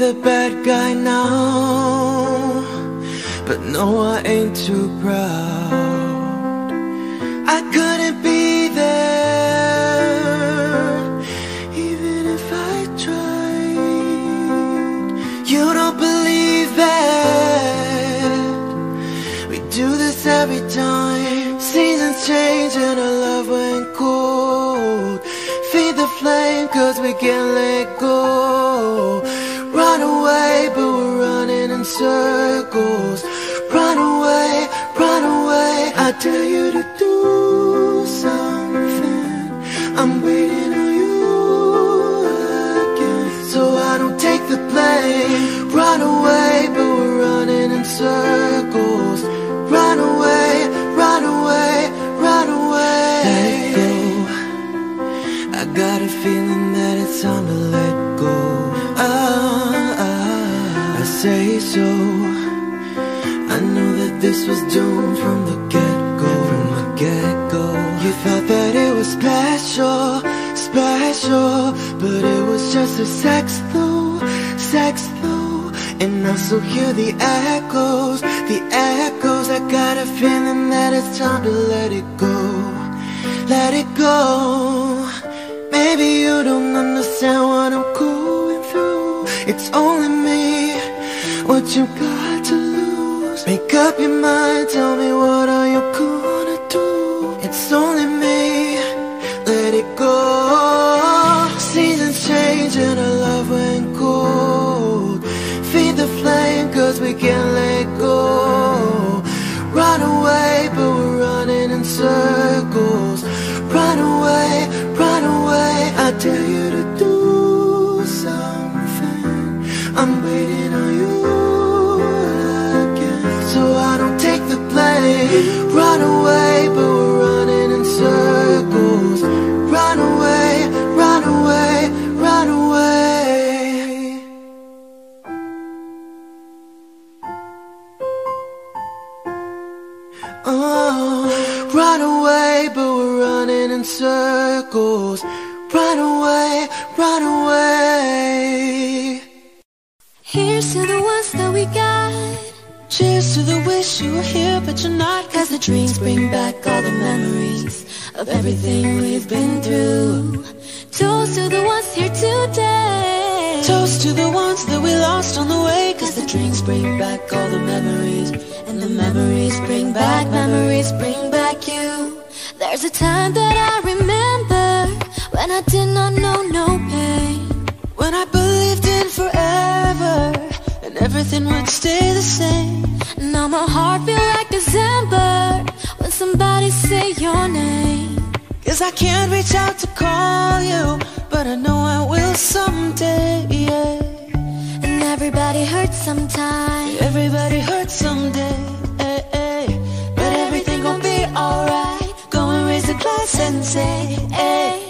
the bad guy now, but no, I ain't too proud. I couldn't be there, even if I tried. You don't believe that we do this every time. Seasons change and our love went cold. Feed the flame, cause we can't let tell you to do something. I'm waiting on you again. So I don't take the blame. Run away, but we're running in circles. Run away, run away, run away. Let go. I got a feeling that it's time to let go. Ah, ah, I say so. I know that this was doomed from You thought that it was special, special, but it was just a sex though, sex though. And I still hear the echoes, the echoes. I got a feeling that it's time to let it go, let it go. Maybe you don't understand what I'm going through. It's only me, what you got to lose. Make up your mind, tell me what are you only circles. Run away, run away. Here's to the ones that we got. Cheers to the wish you were here, but you're not. Cause the drinks bring back all the memories of everything we've been through. Toast to the ones here today. Toast to the ones that we lost on the way. Cause the drinks bring back all the memories. And the memories bring back, memories bring back you. There's a time that I remember when I did not know no pain. When I believed in forever, and everything would stay the same. Now my heart feel like December when somebody say your name. Cause I can't reach out to call you, but I know I will someday, yeah. And everybody hurts sometimes. Everybody hurts someday, but everything gon' be alright. Go and raise a glass and say, hey,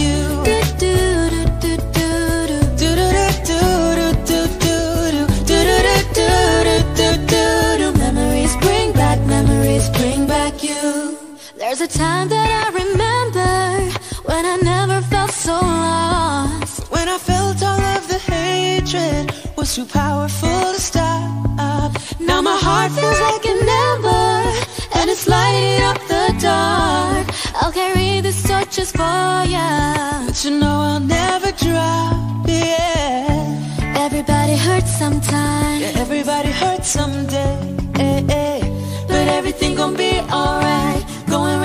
time that I remember when I never felt so lost. When I felt all of the hatred was too powerful to stop. Now my heart feels like an ember and it's lighting up the dark. I'll carry these torches for ya. But you know I'll never drop, yeah. Everybody hurts sometimes. Yeah, everybody hurts someday. But everything gon' be alright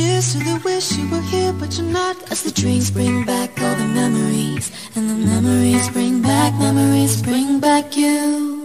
cheers to the wish you were here but you're not. As the drinks bring back all the memories And the memories bring back, memories bring back you.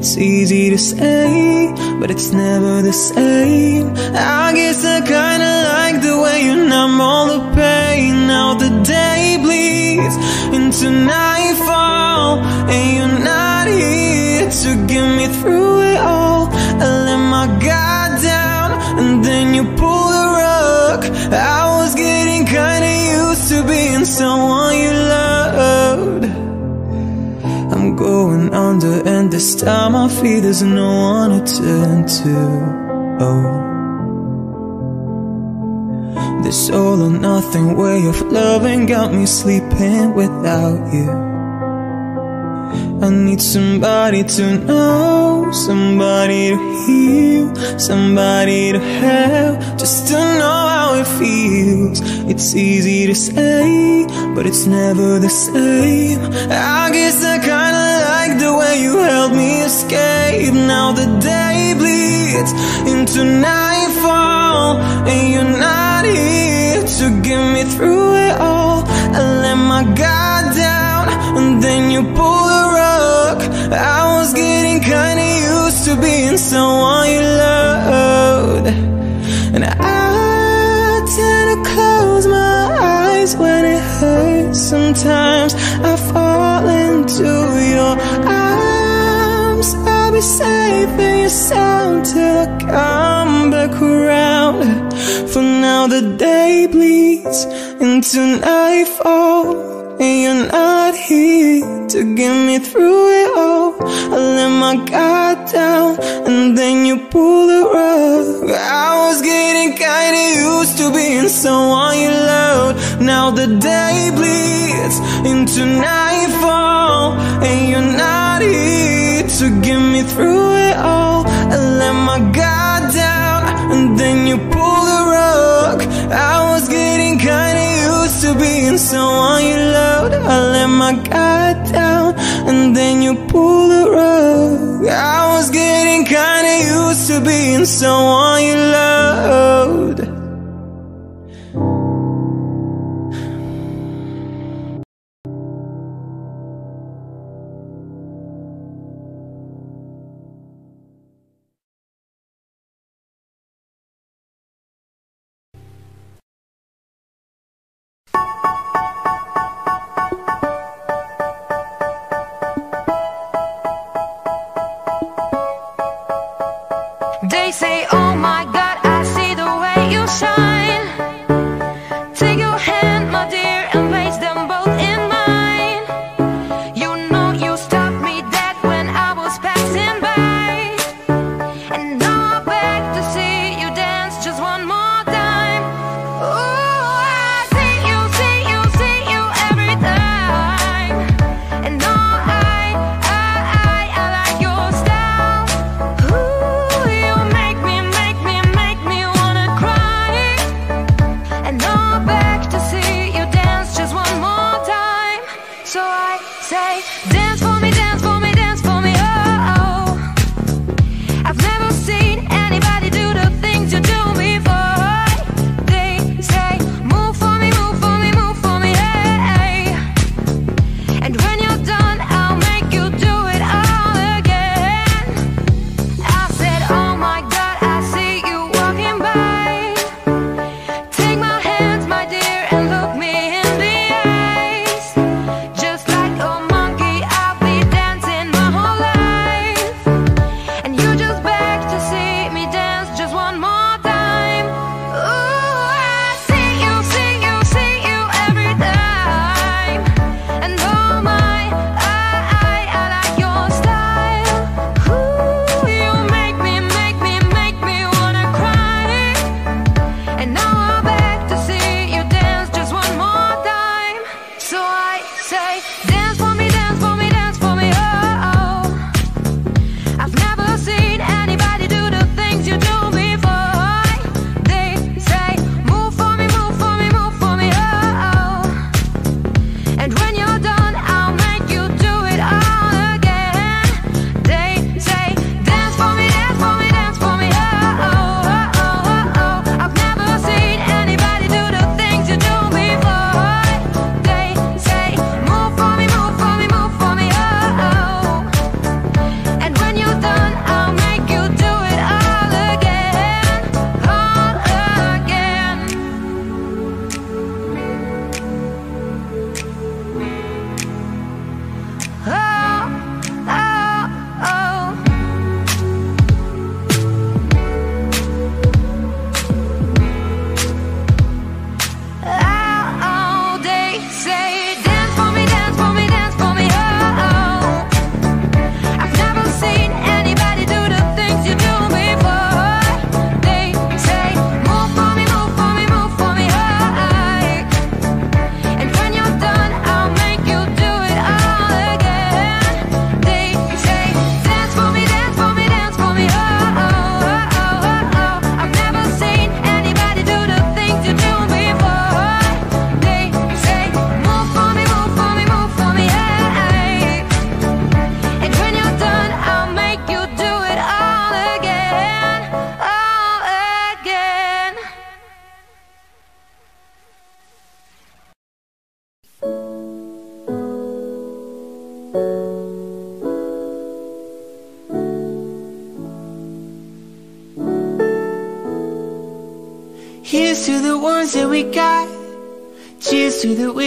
It's easy to say, but it's never the same. I time I feel there's no one to turn to. Oh. This all or nothing way of loving got me sleeping without you. I need somebody to know, somebody to heal, somebody to have, just to know how it feels. It's easy to say, but it's never the same. I guess I kinda the way you helped me escape. Now the day bleeds into nightfall, and you're not here to get me through it all. I let my guard down, and then you pull the rug. I was getting kinda used to being someone you loved. And I tend to close my eyes when it hurts. Sometimes I fall into your arms. I'll be safe in your sound till I come back around. For now, the day bleeds into nightfall. And you're not here to get me through it all. I let my guard down, and then you pull the rug. I was getting kinda used to being someone you loved. Now the day bleeds into nightfall, and you're not here to get me through it all. I let my guard down, and then you pull the rug. I was getting kinda used to being someone you loved. I let my guard down, and then you pull the rug. I was getting kinda used to being someone you loved.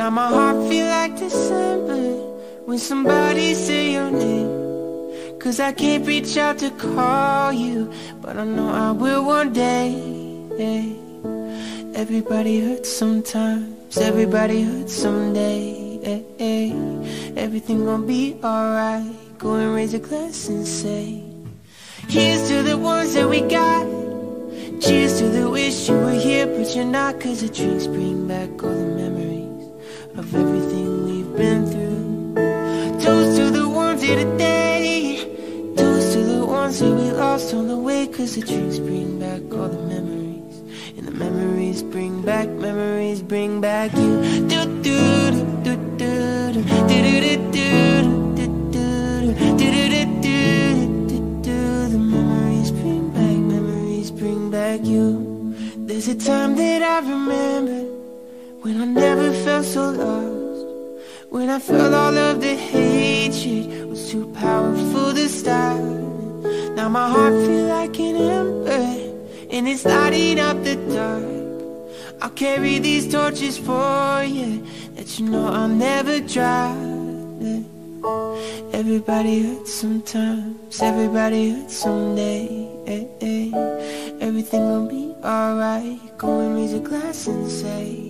Now my heart feel like December when somebody say your name. Cause I can't reach out to call you, but I know I will one day. Everybody hurts sometimes, everybody hurts someday. Everything gonna be alright. Go and raise a glass and say, Here's to the ones that we got. Cheers to the wish you were here, but you're not. Cause the drinks bring back all the of everything we've been through. Toast to the ones here today. Toast to the ones that we lost on the way. Cause the drinks bring back all the memories. And the memories bring back, memories bring back you. Do do do do do do do do do do. There's a time that I remember when I never felt so lost. When I felt all of the hatred was too powerful to stop. Now my heart feels like an ember, and it's lighting up the dark. I'll carry these torches for you, that you know I'll never drop. Everybody hurts sometimes, everybody hurts someday. Everything gon' be alright. Go and raise a glass and say,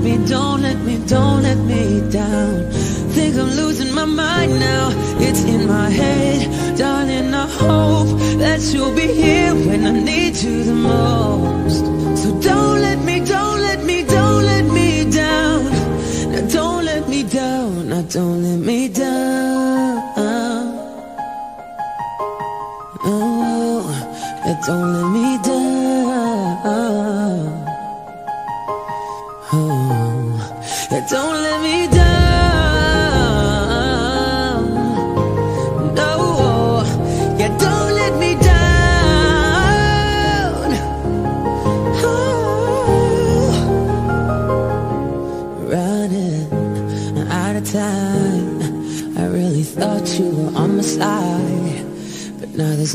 Me, don't let me, don't let me down. Think I'm losing my mind now. It's in my head, darling. I hope that you'll be here when I need you the most. So don't let me, don't let me, don't let me down. Now don't let me down. Now don't let me down. Oh, yeah, don't let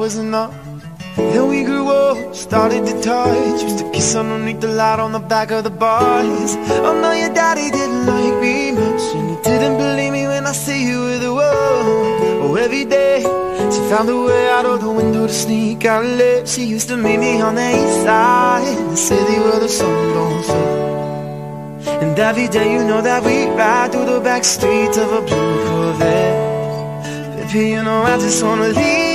was enough. Then we grew up, started to touch. Used to kiss underneath the light on the back of the bus. Oh no, your daddy didn't like me much, and he didn't believe me when I see you with a whoa. Oh, every day she found a way out of the window to sneak out late. She used to meet me on the east side, in the city where the sun don't set. And every day you know that we ride through the back streets of a blue Corvette Baby, you know I just wanna leave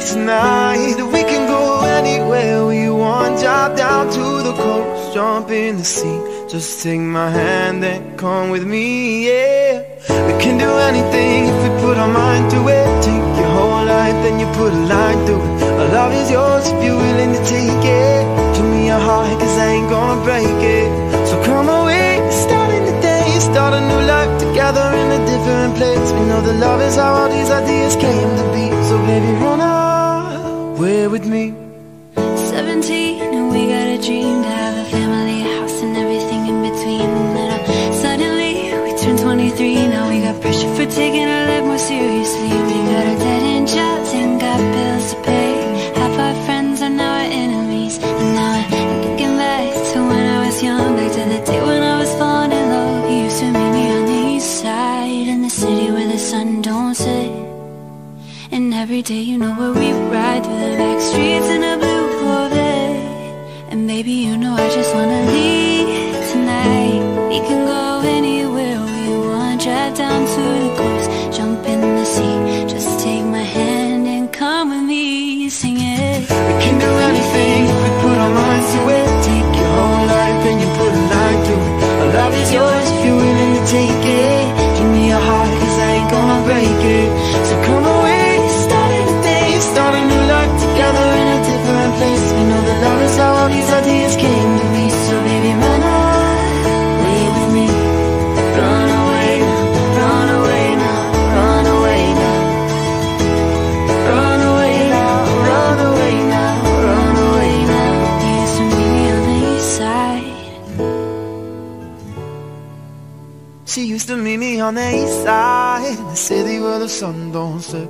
tonight. We can go anywhere we want. Drive down to the coast, jump in the sea. Just take my hand and come with me, yeah. We can do anything if we put our mind to it. Take your whole life then you put a line through it. Our love is yours if you're willing to take it. Give me your heart cause I ain't gonna break it. So come away, starting the day Start a new life together in a different place. We know that love is how all these ideas came to be away with me 17 and we got a dream to have a family, a house and everything in between. And uh, suddenly we turned 23. Now we got pressure for taking our life more seriously. We got our dead end jobs and got bills to pay. Every day, you know where we ride through the back streets in a blue Corvette. And baby, you know I just wanna leave on the east side, the city where the sun don't set.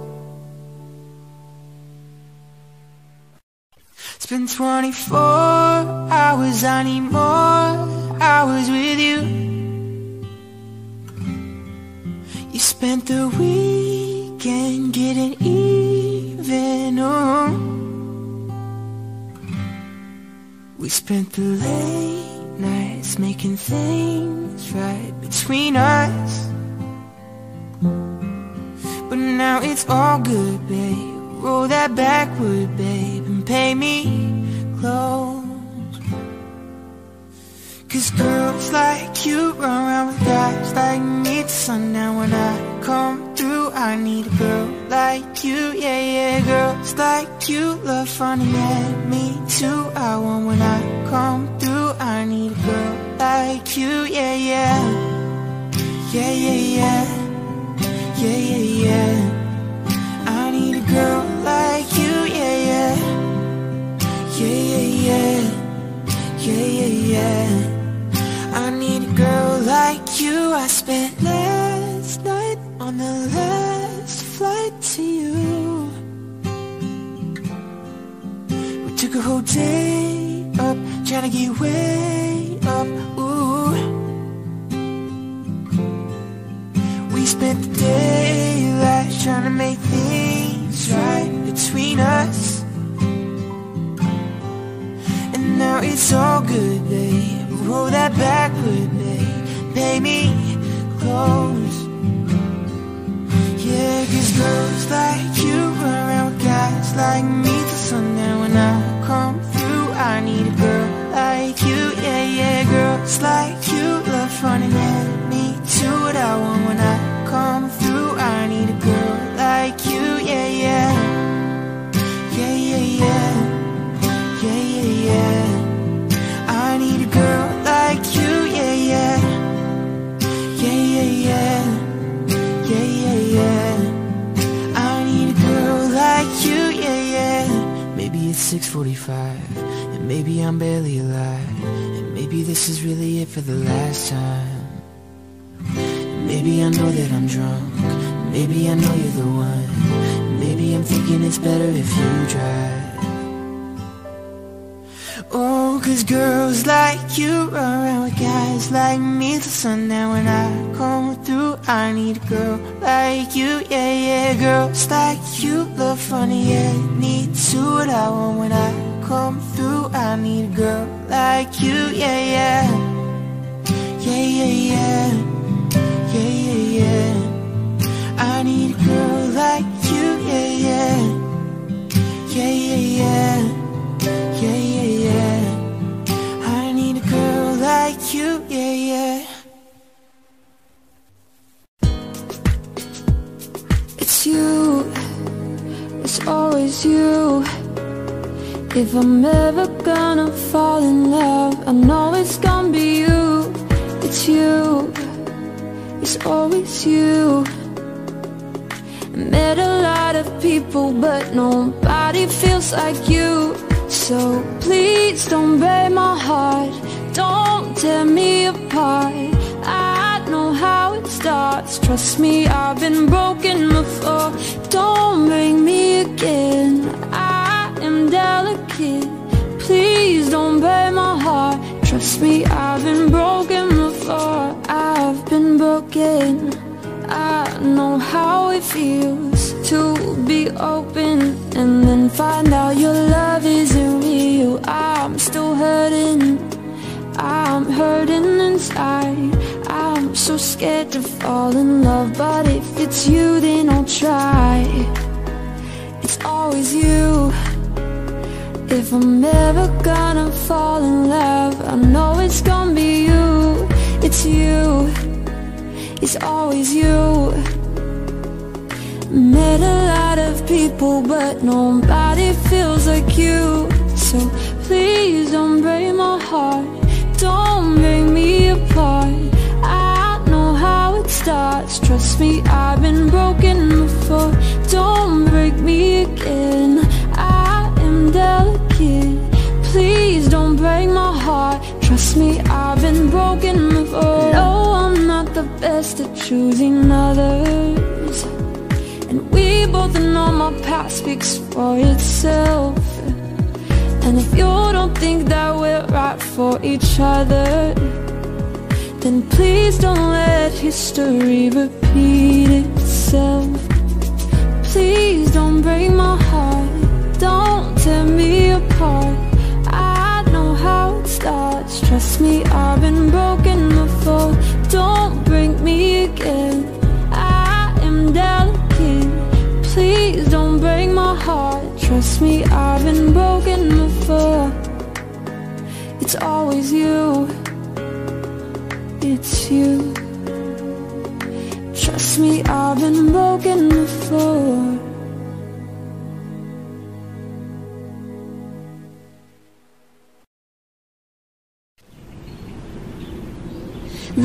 It's been 24 hours, I need more hours with you. You spent the weekend getting even. Oh. We spent the late nights making things right between us. Now it's all good, babe. Roll that backward, babe, and pay me close. Cause girls like you run around with guys like me to sundown when I come through. I need a girl like you, yeah, yeah. Girls like you love fun, at me too. I want when I come through. I need a girl like you, yeah, yeah. Yeah, yeah, yeah. Yeah, yeah, yeah. I need a girl like you, yeah, yeah. Yeah, yeah, yeah. Yeah, yeah, yeah. I need a girl like you. I spent last night on the last flight to you. We took a whole day up, trying to get way up. Spent the daylight trying to make things right between us. And now it's all good, babe. Roll that backward, babe. Pay me close. Yeah, cause girls like you around guys like me till sundown. When I come through, I need a girl like you. Yeah, yeah, girls like you love fun and too. What I want when I come through, I need a girl like you. Yeah, yeah. Yeah, yeah, yeah. Yeah, yeah, yeah. I need a girl like you, yeah, yeah. Yeah, yeah, yeah. Yeah, yeah, yeah. I need a girl like you, yeah, yeah. Maybe it's 6:45, and maybe I'm barely alive, and maybe this is really it for the last time. Maybe I know that I'm drunk. Maybe I know you're the one. Maybe I'm thinking it's better if you drive. Oh, cause girls like you run around with guys like me till sundown. When I come through, I need a girl like you, yeah, yeah. Girls like you love funny, yeah. Need to what I want when I come through. I need a girl like you, yeah. Yeah, yeah, yeah. Yeah, I need a girl like you, yeah, yeah. Yeah, yeah, yeah. Yeah, yeah, yeah. I need a girl like you, yeah, yeah. It's you, it's always you. If I'm ever gonna fall in love, I know it's gonna be you. It's you, it's always you. Met a lot of people, but nobody feels like you. So please don't break my heart, don't tear me apart. I know how it starts. Trust me, I've been broken before. Don't break me again. I am delicate. Please don't break my heart. Trust me, I've been broken before. I've been broken. I know how it feels to be open and then find out your love isn't real. I'm still hurting. I'm hurting inside. I'm so scared to fall in love, but if it's you, then I'll try. It's always you. If I'm ever gonna fall in love, I know it's gonna be you. It's you. It's always you. Met a lot of people, but nobody feels like you. So please don't break my heart. Don't break me apart. I know how it starts. Trust me, I've been broken before. Don't break me again. I am delicate. Please don't break my heart. Trust me, I've been broken before. The best at choosing others. And we both know my past speaks for itself. And if you don't think that we're right for each other, then please don't let history repeat itself. Please don't break my heart, don't tear me apart. I know how it starts, trust me, I've been broken before. Don't break me again, I am delicate. Please don't break my heart, trust me, I've been broken before. It's always you, it's you. Trust me, I've been broken before.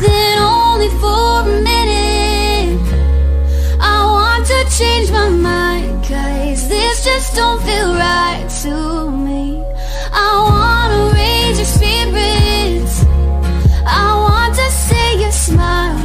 Then only for a minute? I want to change my mind Cause this just don't feel right to me. I wanna raise your spirits. I want to see you smile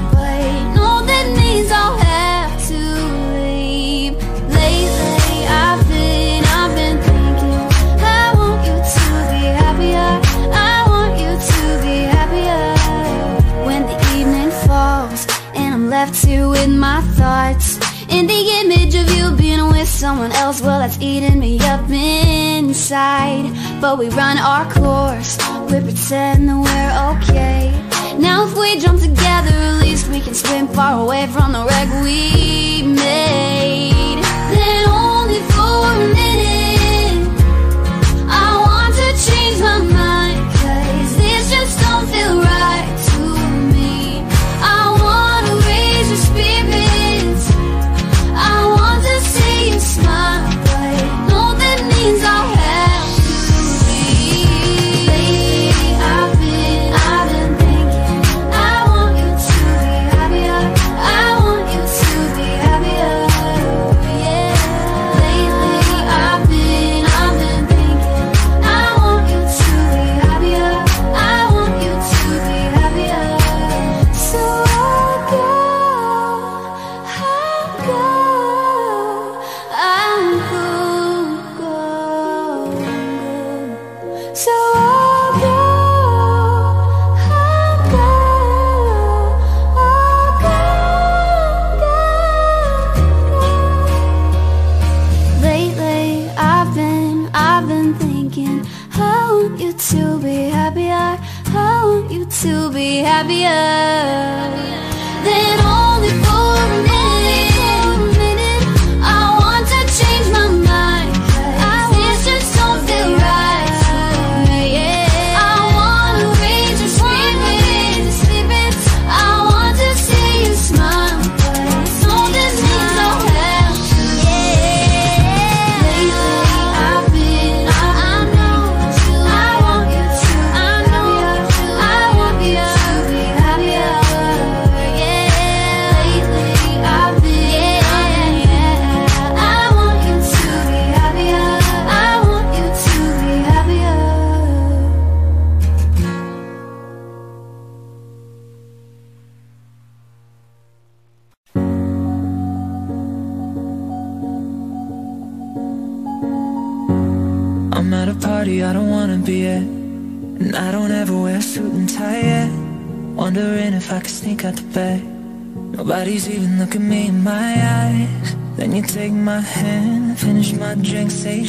with my thoughts. In the image of you being with someone else, well, that's eating me up inside. But we run our course, we pretend that we're okay. Now, if we jump together, at least we can swim far away from the wreck we made.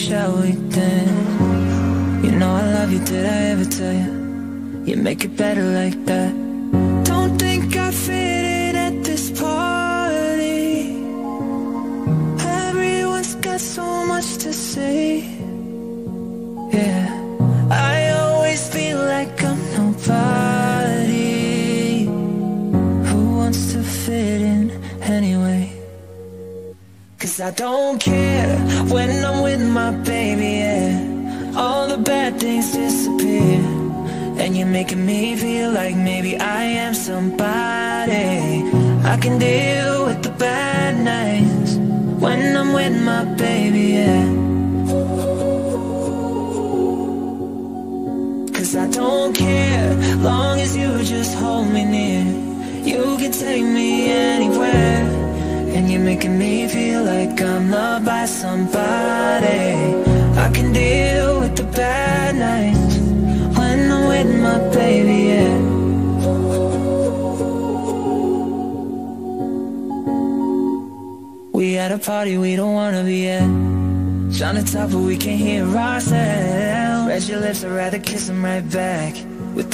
Shall we dance? You know I love you, did I ever tell you You make it better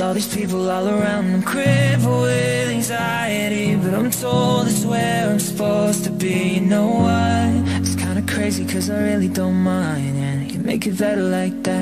all these people all around I'm crippled with anxiety But I'm told it's where I'm supposed to be You know what? It's kinda crazy cause I really don't mind And you make it better like that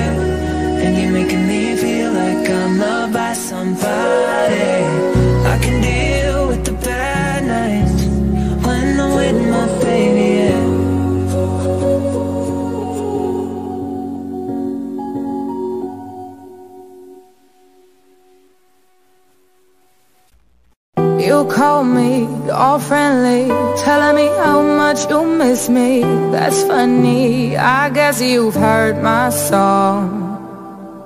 All friendly, telling me how much you miss me. That's funny, I guess you've heard my song.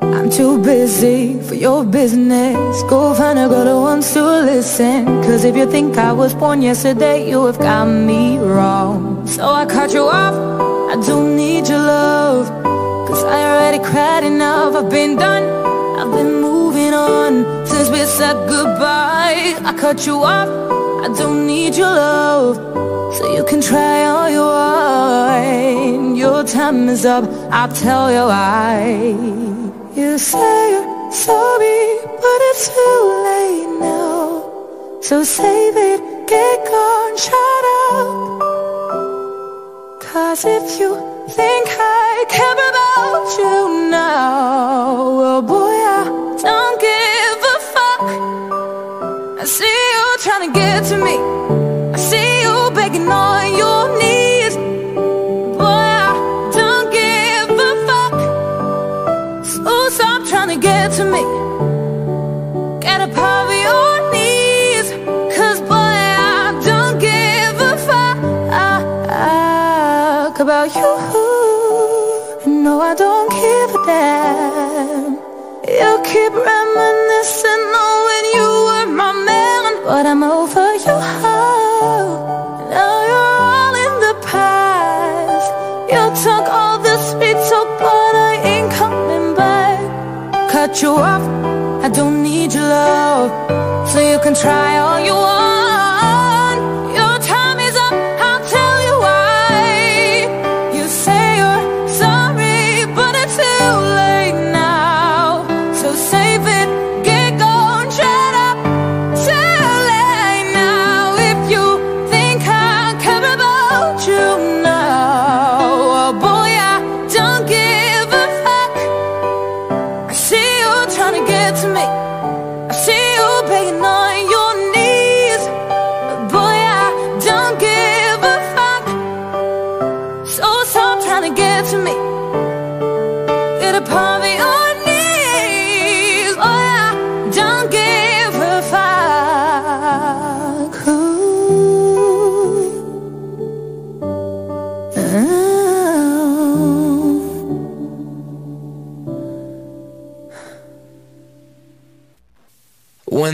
I'm too busy for your business. Go find a girl who wants to listen. Cause if you think I was born yesterday, you have got me wrong. So I cut you off, I don't need your love. Cause I already cried enough, I've been done, I've been moving on since we said goodbye. I cut you off, I don't need your love. So you can try all you want. Your time is up, I'll tell you why. You say you're sorry, but it's too late now. So save it, get gone, shut up. Cause if you think I care about you now, well, boy, I don't give a fuck. I see trying to get to me. I see you begging on your knees. Boy, I don't give a fuck. So stop trying to get to me. Get up off your knees. Cause boy, I don't give a fuck about you. No, I don't give a damn. You keep reminiscing over you. Now you're all in the past. You took all the sweet talk, but I ain't coming back. Cut you off, I don't need your love, so you can try all you want.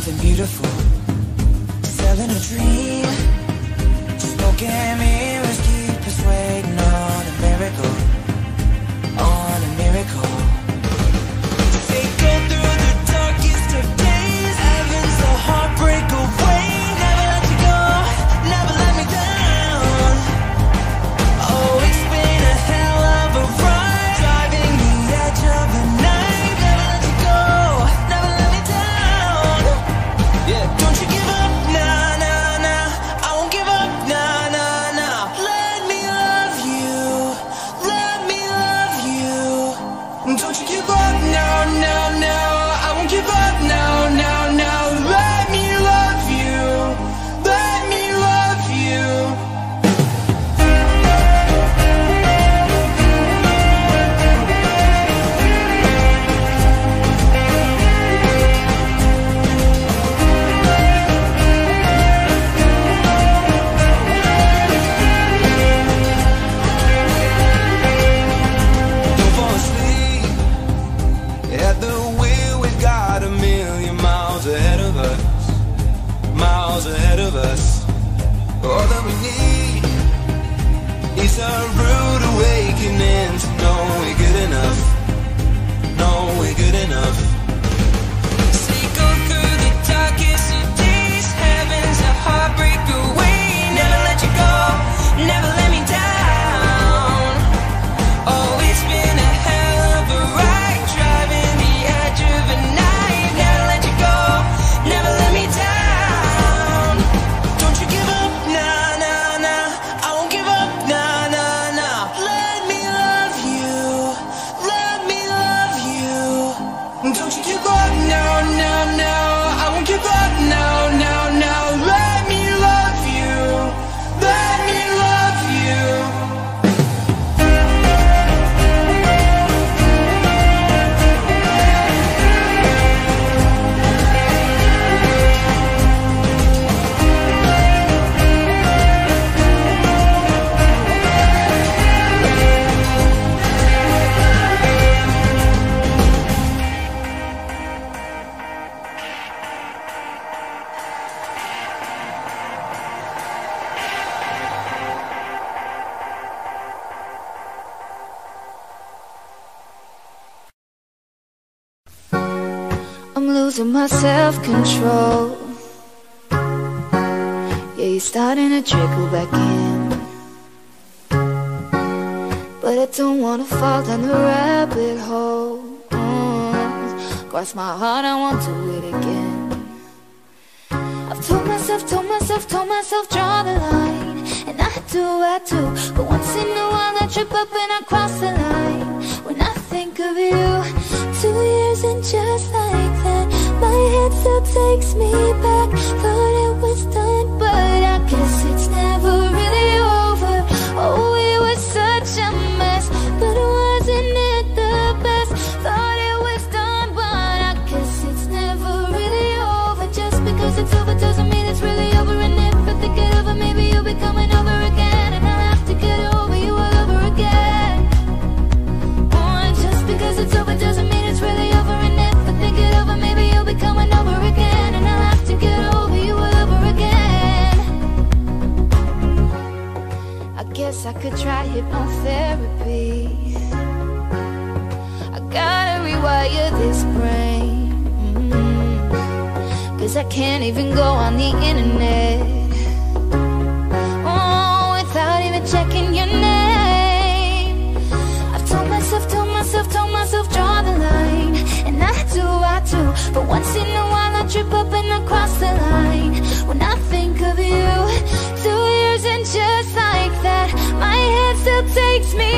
something beautiful. Selling a dream. Smoking mirrors keep us waiting on a miracle. On a miracle. control. Yeah, you're starting to trickle back in. But I don't wanna fall down the rabbit hole. Mm. Cross my heart, I won't do it again. I've told myself, told myself, told myself, draw the line. And I do, I do. But once in a while I trip up and I cross the line. When I think of you Two years and just like that. My head still takes me back Thought it was Guess I could try hypnotherapy. I gotta rewire this brain. Mm-hmm. Cause I can't even go on the internet. Oh, without even checking your name. I've told myself, told myself, told myself, draw the line. And I do, I do. But once in a while I trip up and I cross the line. When I think of you. It's me.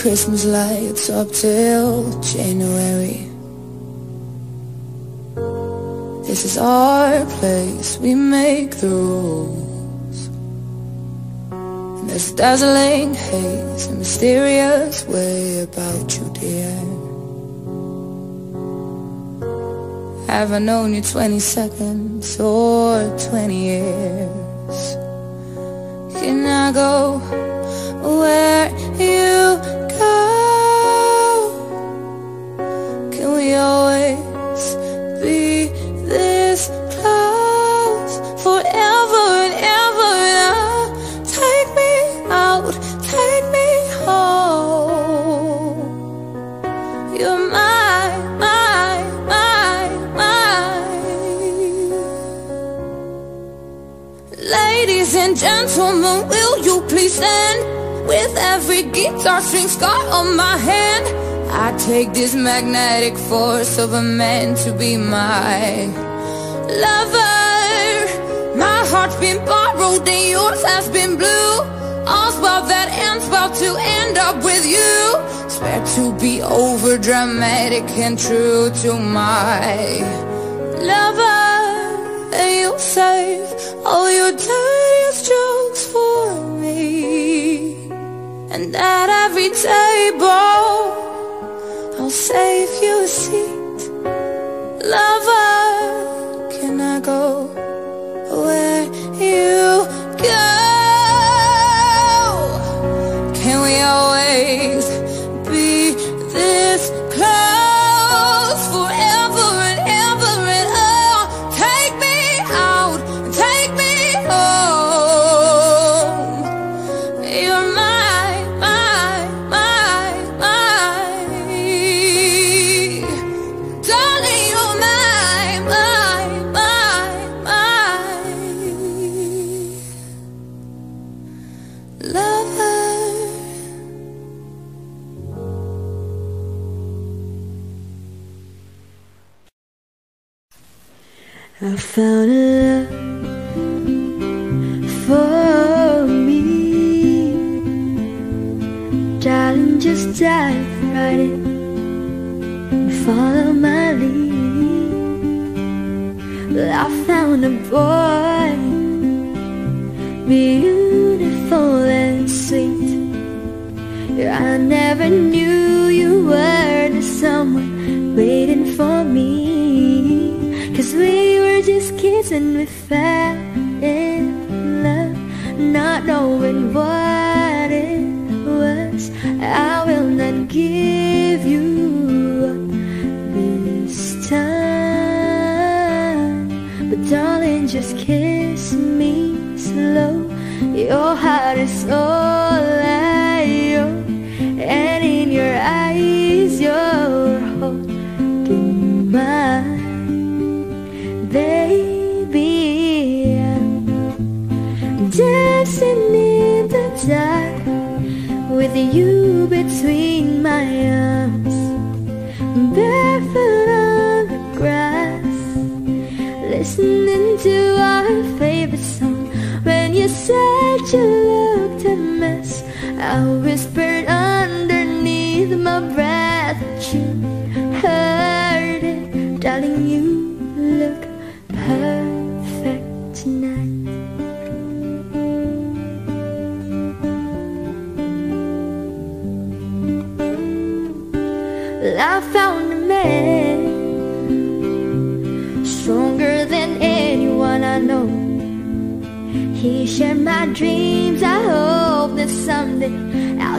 Christmas lights up till January. This is our place, we make the rules. And there's a dazzling haze, a mysterious way about you, dear. Have I known you 20 seconds or 20 years? Can I go magnetic force of a man to be my lover. My heart's been borrowed and yours has been blue. All's well that ends well to end up with you. Swear to be over dramatic and true to my lover. And you save all your dirtiest jokes for me. And at every table I will not give you up this time. But darling, just kiss me slow. Your heart is over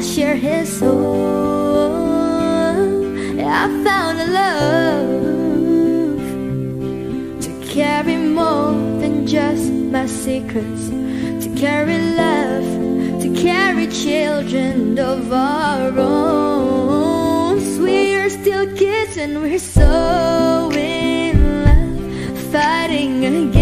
I'll share his soul. I found a love to carry more than just my secrets, to carry love, to carry children of our own. We're still kids and we're so in love, fighting again.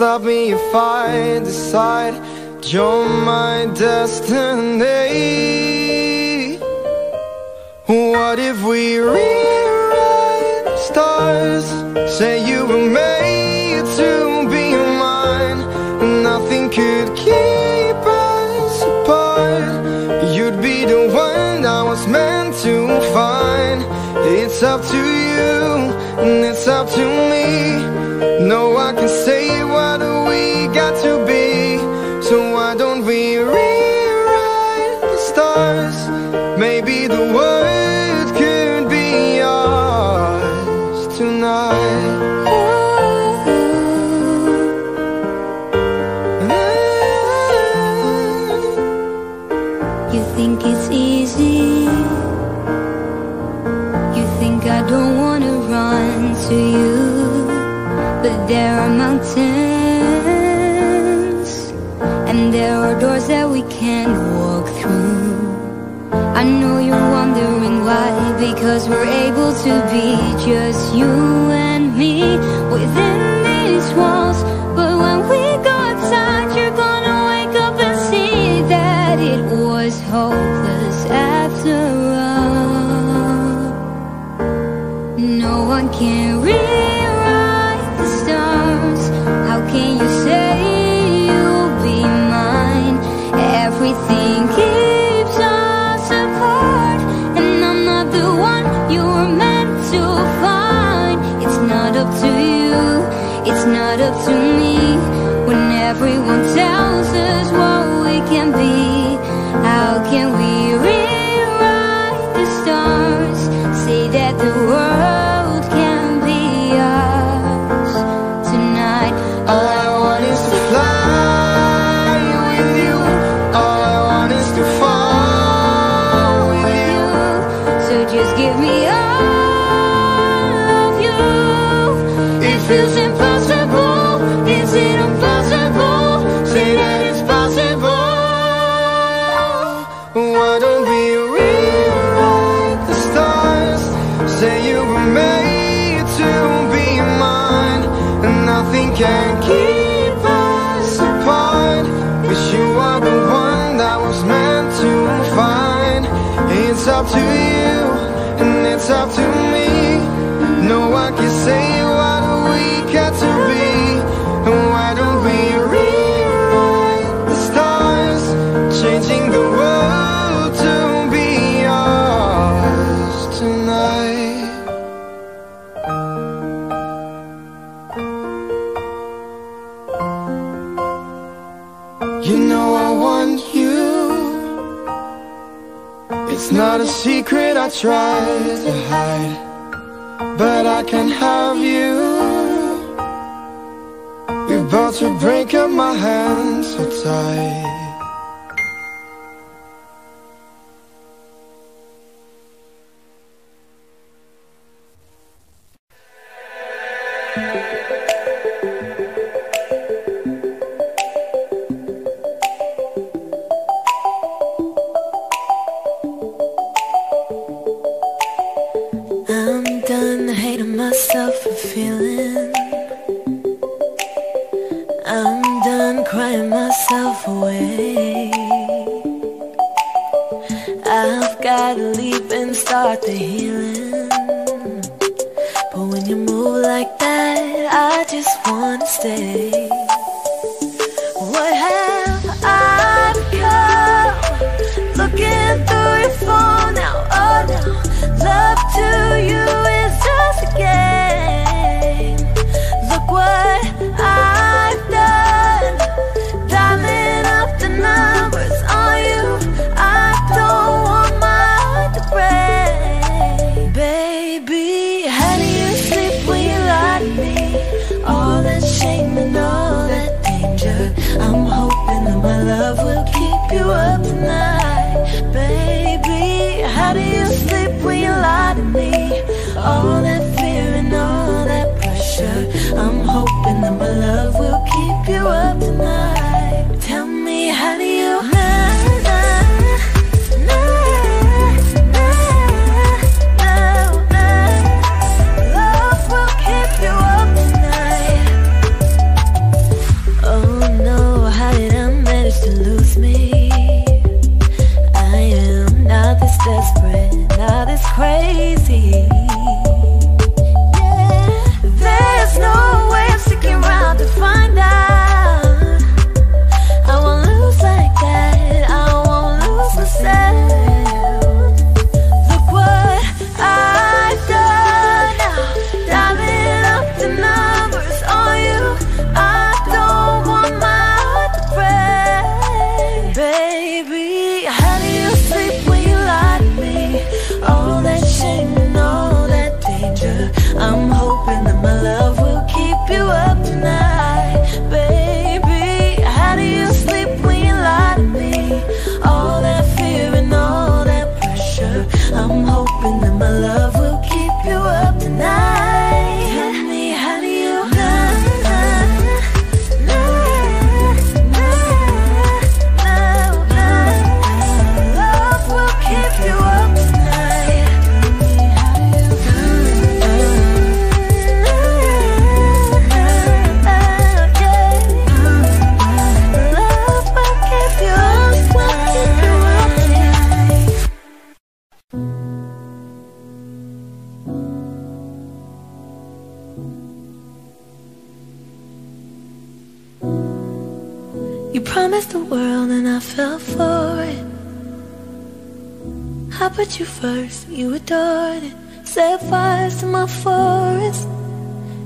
Stop me up to try to hide But I can't have you. We're about to break up my hands so tight.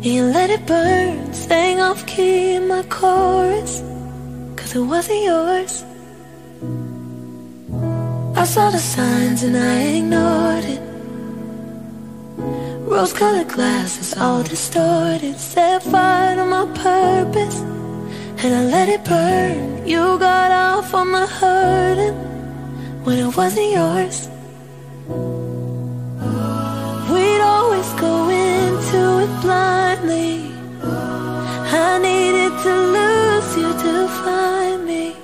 And let it burn, sang off key in my chorus Cause it wasn't yours. I saw the signs and I ignored it. Rose-colored glasses all distorted Set fire to my purpose. And I let it burn You got off on the hurting When it wasn't yours. We'd always go into it blind lonely. I needed to lose you to find me.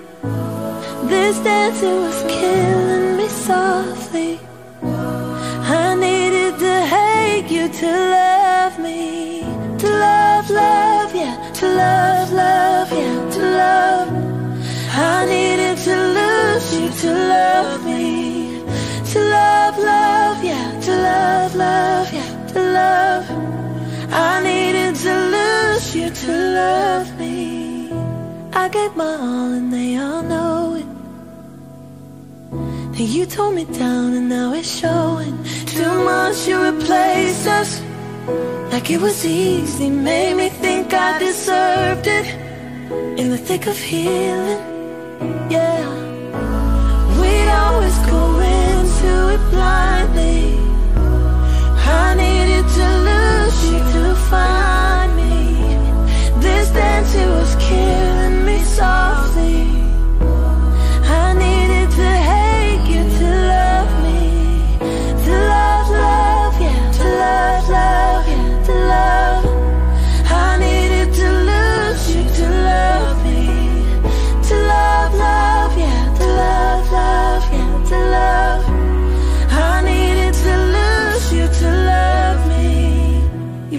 This dancing was killing me softly. I needed to hate you to love me. To love, love, yeah. To love, love, yeah. To love. I needed to lose you to love me. To love, love, yeah. To love, love, yeah. To love. I needed to lose you to love me I gave my all and they all know it. Then you tore me down and now it's showing. Too much you replaced us. Like it was easy, made me think I deserved it. In the thick of healing, yeah. We'd always go into it blindly. I needed to lose you to find me. This dance it was killing me softly.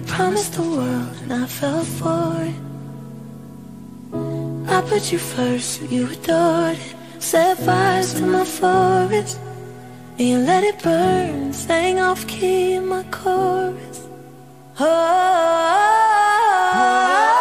You promised the world and I fell for it. I put you first, you adored it. Set fires to my forest. And you let it burn, sang off key in my chorus. Oh, oh, oh, oh.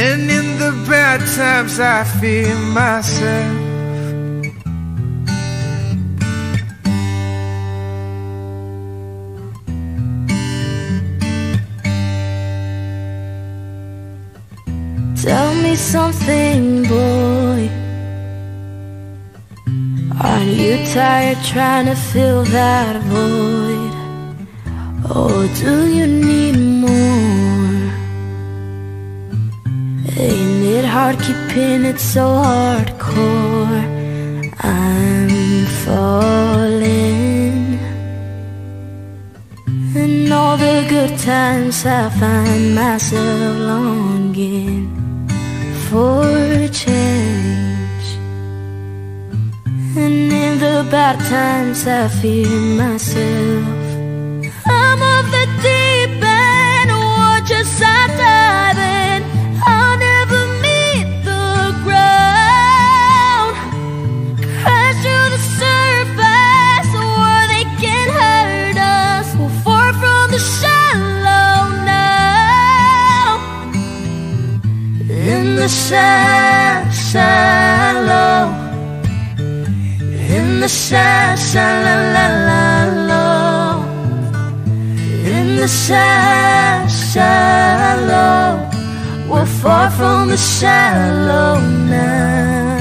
And in the bad times, I feel myself. Tell me something, boy. Are you tired trying to fill that void? Or do you need more? Ain't it hard keeping it so hardcore? I'm falling. In all the good times, I find myself longing for change. And in the bad times, I fear myself. I'm of The sha- shallow. In the sha- shallow. We're far from the shallow now.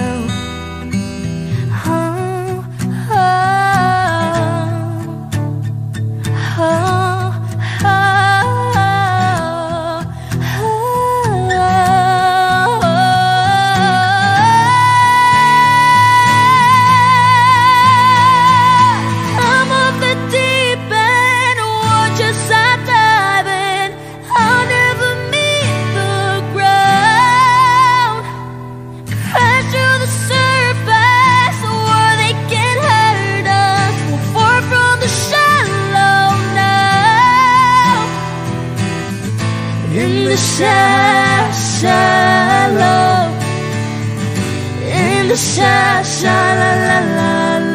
sha sha la la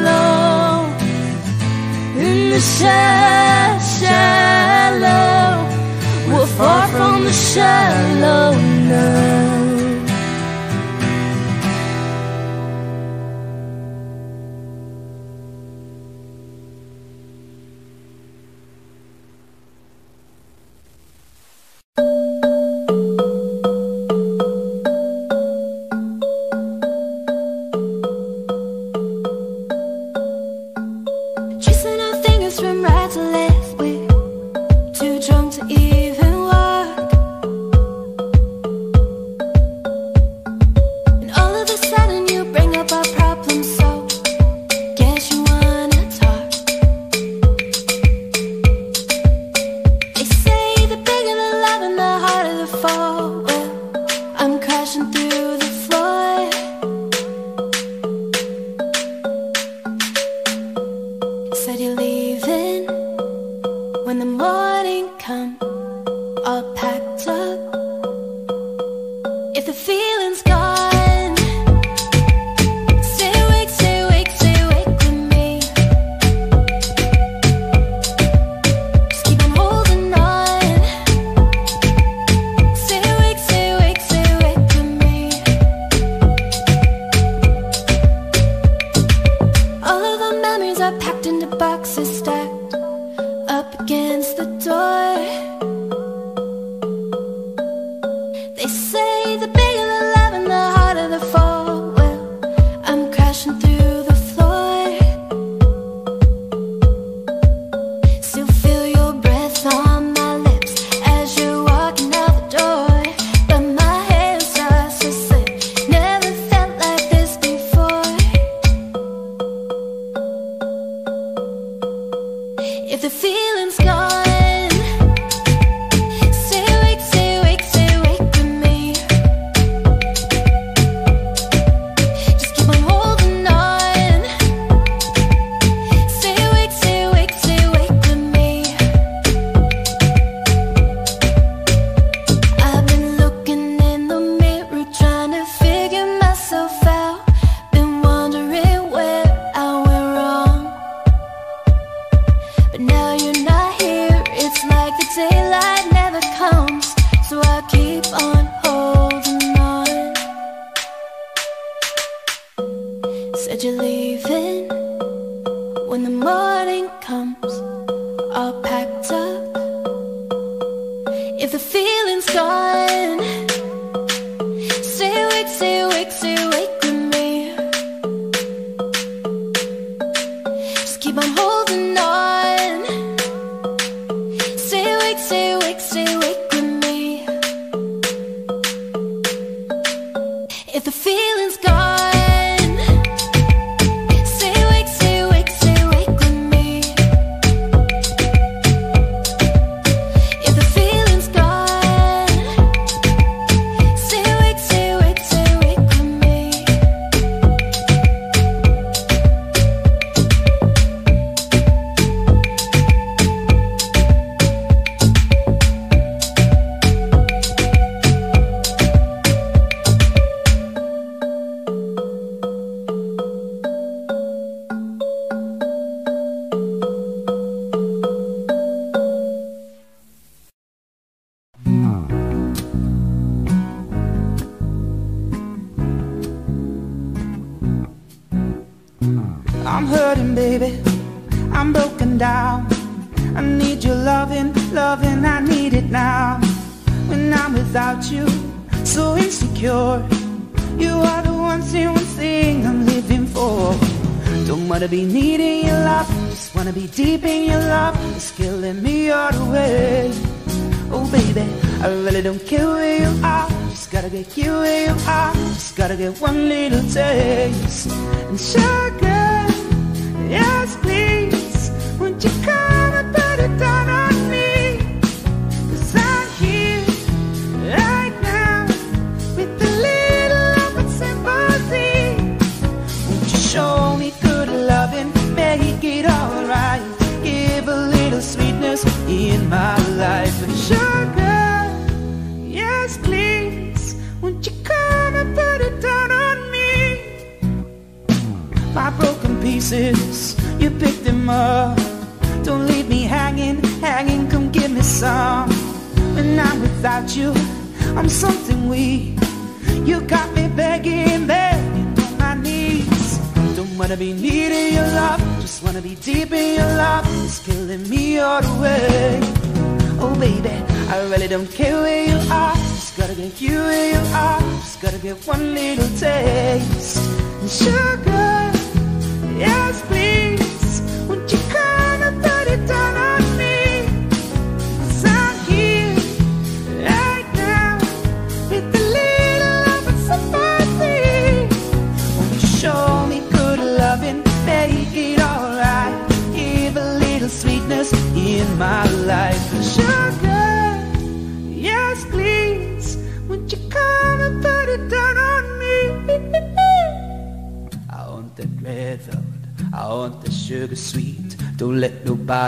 la. In the sha shallow, we're far from the shallow now.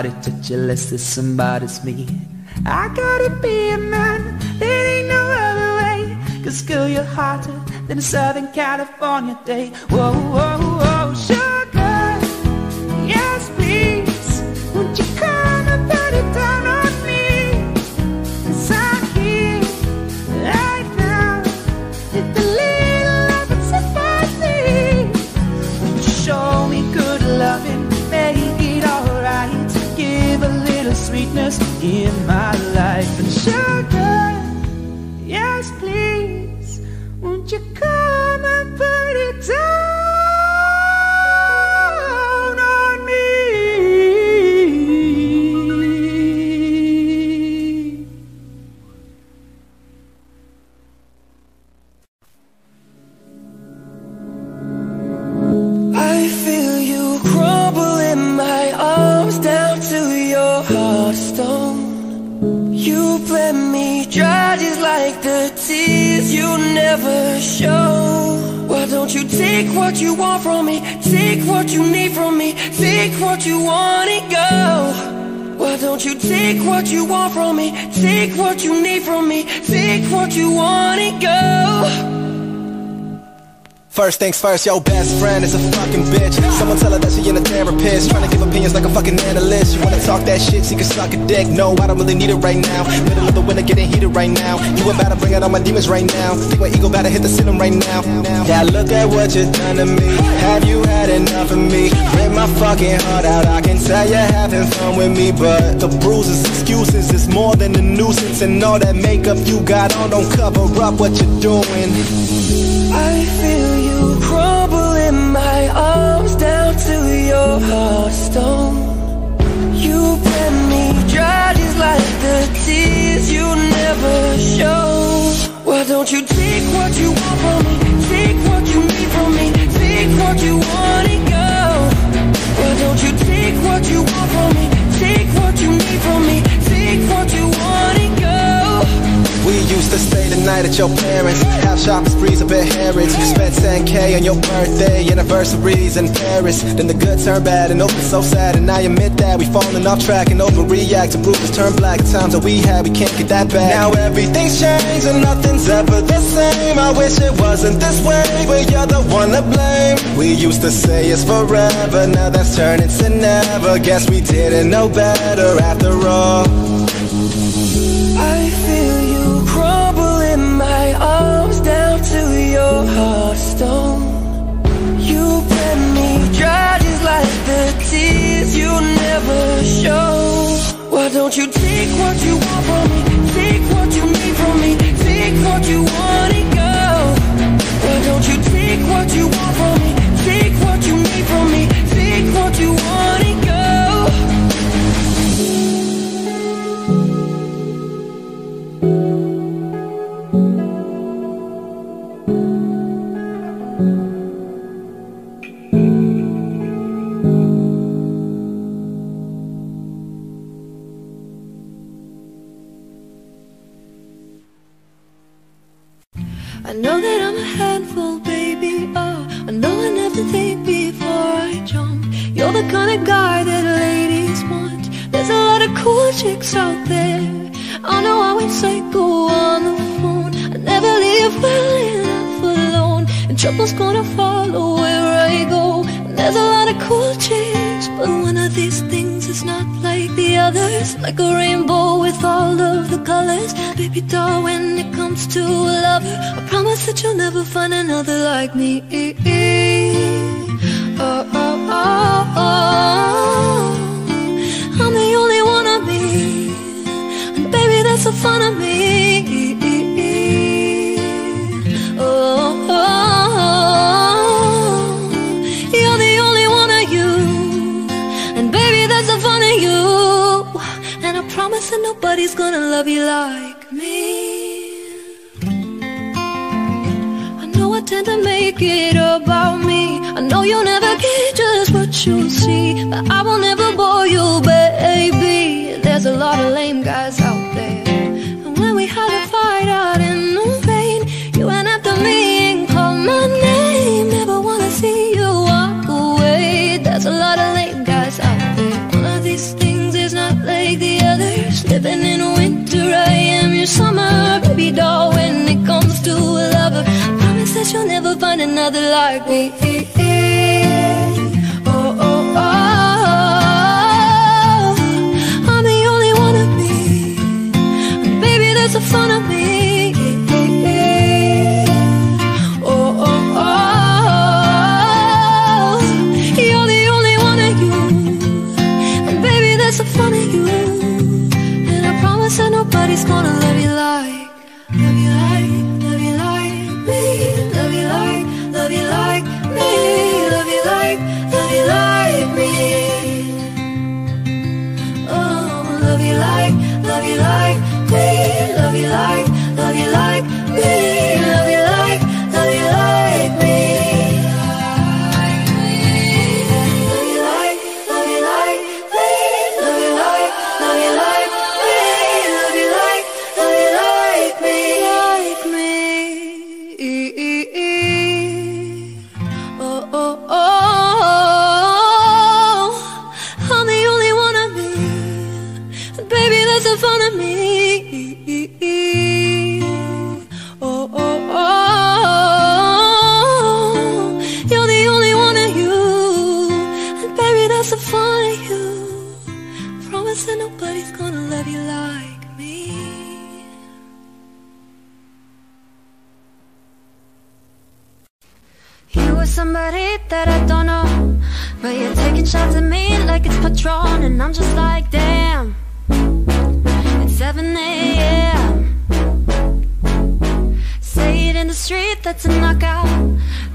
Nobody touch you unless there's somebody's me. I gotta be a man, there ain't no other way. Cause girl, you're hotter than a Southern California day. Whoa, whoa, First things first, your best friend is a fucking bitch. Someone tell her that she in a therapist. Trying to give opinions like a fucking analyst. You wanna talk that shit, she can suck a dick. No, I don't really need it right now. Middle of the winter, getting heated right now. You about to bring out all my demons right now. Think my ego about to hit the ceiling right now. Yeah, look at what you done to me. Have you had enough of me? Rip my fucking heart out. I can tell you're having fun with me, but the bruises, excuses, is more than a nuisance. And all that makeup you got on don't cover up what you're doing. I stone. You blend me just like the tears you never show. Why don't you take what you want from me? Take what you need from me. Take what you want and go. Why don't you take what you at your parents. Have shopping sprees up at Harrods. Spent 10k on your birthday, anniversaries in Paris. Then the good turned bad and open so sad. And I admit that we falling off track and overreact to bruises turn black. The times that we had, we can't get that back. Now everything's changed and nothing's ever the same. I wish it wasn't this way, but you're the one to blame. We used to say it's forever, now that's turning to never. Guess we didn't know better after all. Never show. Why don't you take what you want from me? Take what you need from me. Take what you want and go. Why don't you take what you want from me? Out there. I know I went psycho on the phone. I never leave well enough alone. And trouble's gonna follow where I go. And There's a lot of cool chicks, but one of these things is not like the others. Like a rainbow with all of the colors. Baby doll, when it comes to a lover, I promise that you'll never find another like me. Oh, oh, oh, oh. oh. Fun of me. Oh, oh, oh. You're the only one of you. And baby, that's the fun of you. And I promise that nobody's gonna love you like me. I know I tend to make it about me. I know you'll never get just what you see. But I will never bore you, baby. Your summer. Baby doll, when it comes to a lover, I promise that you'll never find another like me. Oh, oh, oh. I'm the only one of me. Baby, that's the fun of me. Nobody's gonna love you love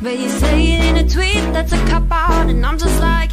But you say it in a tweet, that's a cop out, and I'm just like,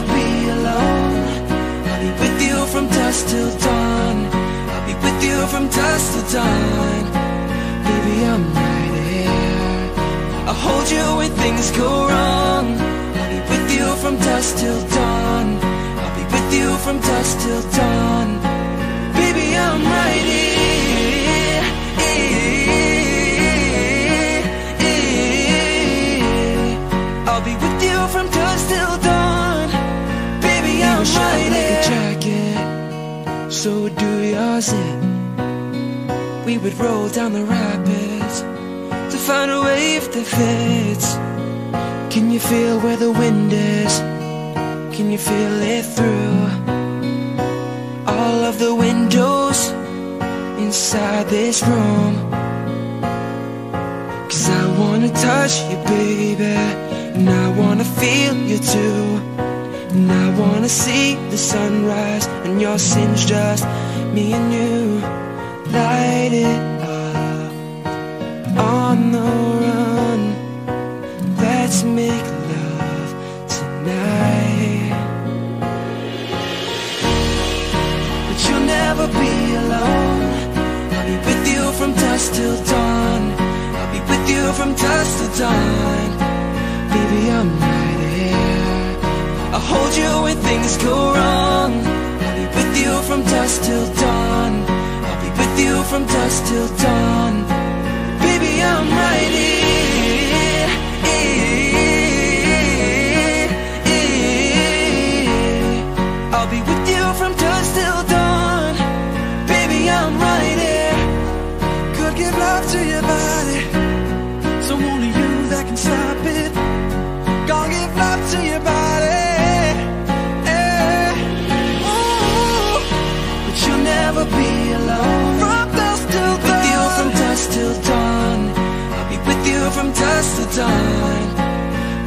never be alone. I'll be with you from dusk till dawn. I'll be with you from dusk till dawn. Baby, I'm right here. I'll hold you when things go wrong. I'll be with you from dusk till dawn. I'll be with you from dusk till dawn. Baby, I'm right here. I'm right here. jacket, so would do yours. It. We would roll down the rapids to find a wave that fits. Can you feel where the wind is? Can you feel it through all of the windows inside this room? Cause I wanna touch you, baby, and I wanna feel you too. And I wanna see the sunrise and your sins just me and you. Light it up on the run. Let's make love tonight. But you'll never be alone. I'll be with you from dusk till dawn. I'll be with you from dusk till dawn. Baby, I'm hold you when things go wrong. I'll be with you from dusk till dawn. I'll be with you from dusk till dawn. Baby, I'm right here. I'll be with you from dusk till dawn. Baby, I'm right here. Could give love to your dusk till dawn.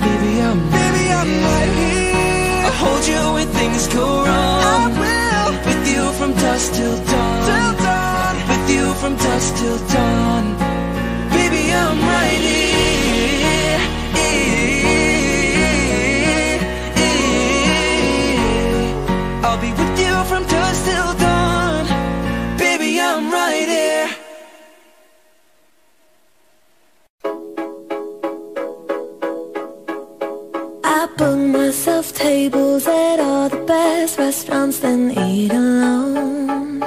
Baby, I'm Baby, I'm right here. I'll hold you when things go wrong. I will. With you from dusk till dawn. Till dawn. With you from dusk till dawn. Tables at all the best restaurants, then eat alone.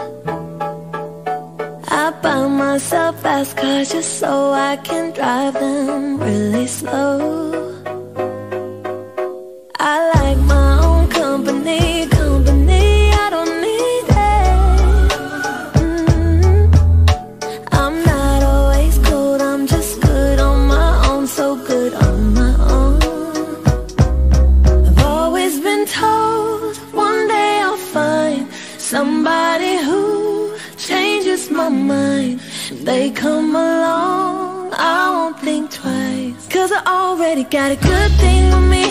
I buy myself fast cars just so I can drive them really slow. I like my own company. My mind. They come along, I won't think twice. Cause I already got a good thing with me.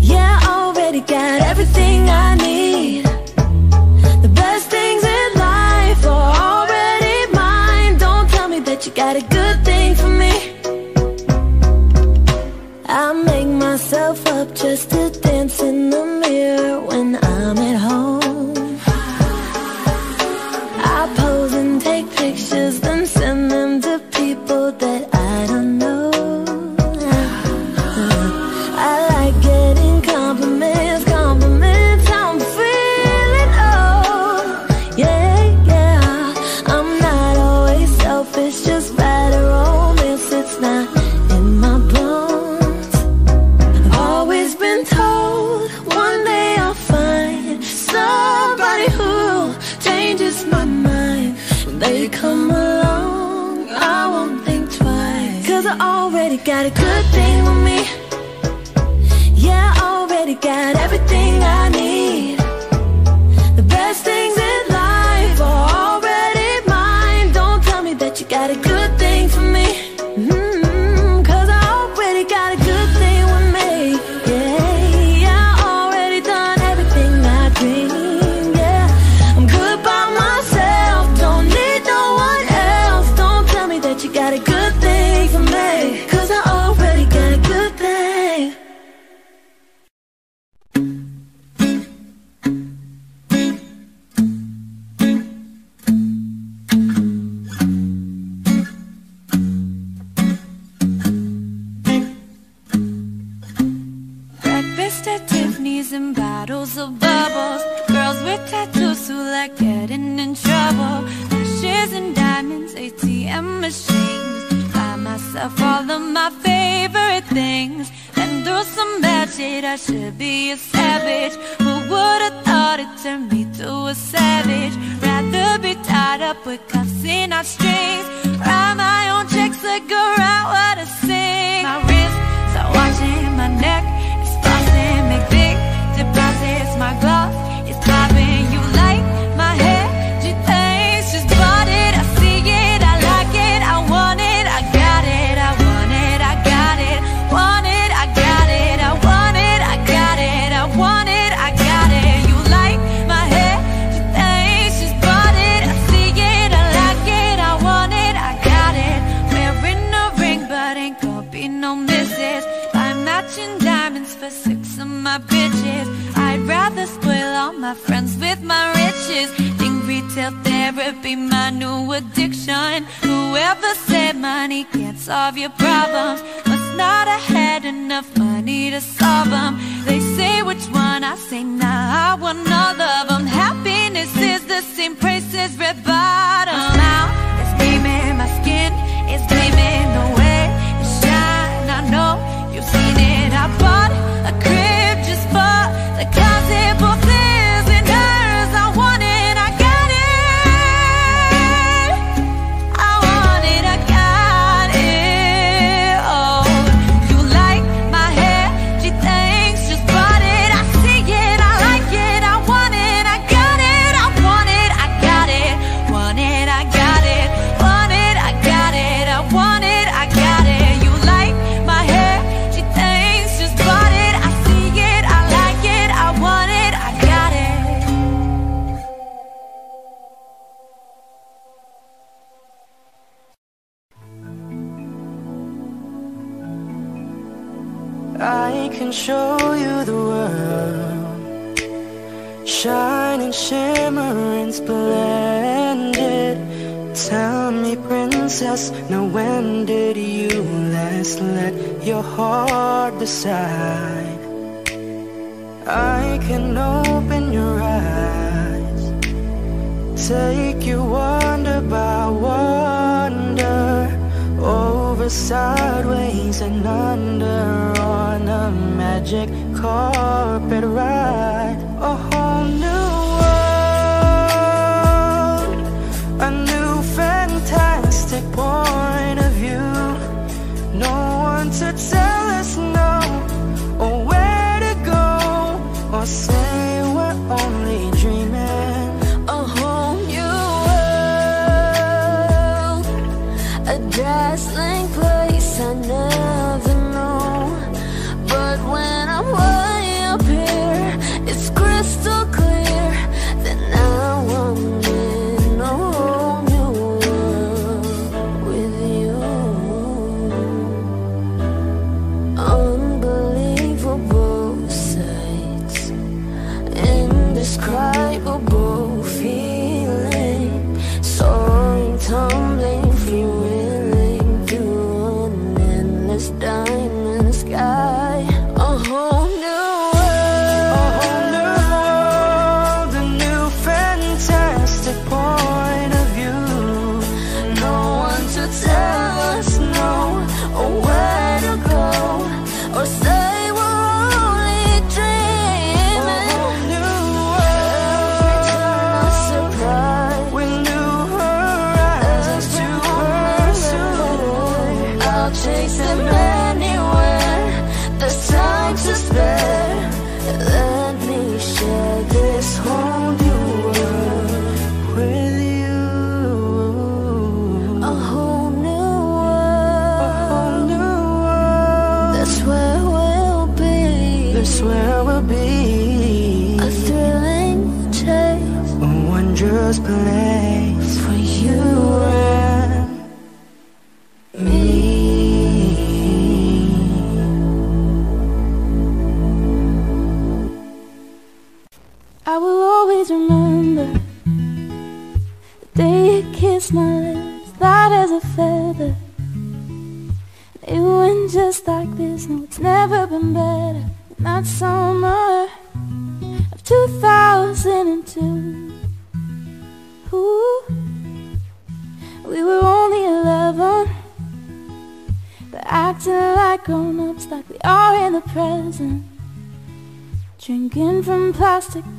Yeah, I already got everything I need. The best things in life are already mine. Don't tell me that you got a good thing for me. I make myself up just to dance in the mirror when I'm at plastic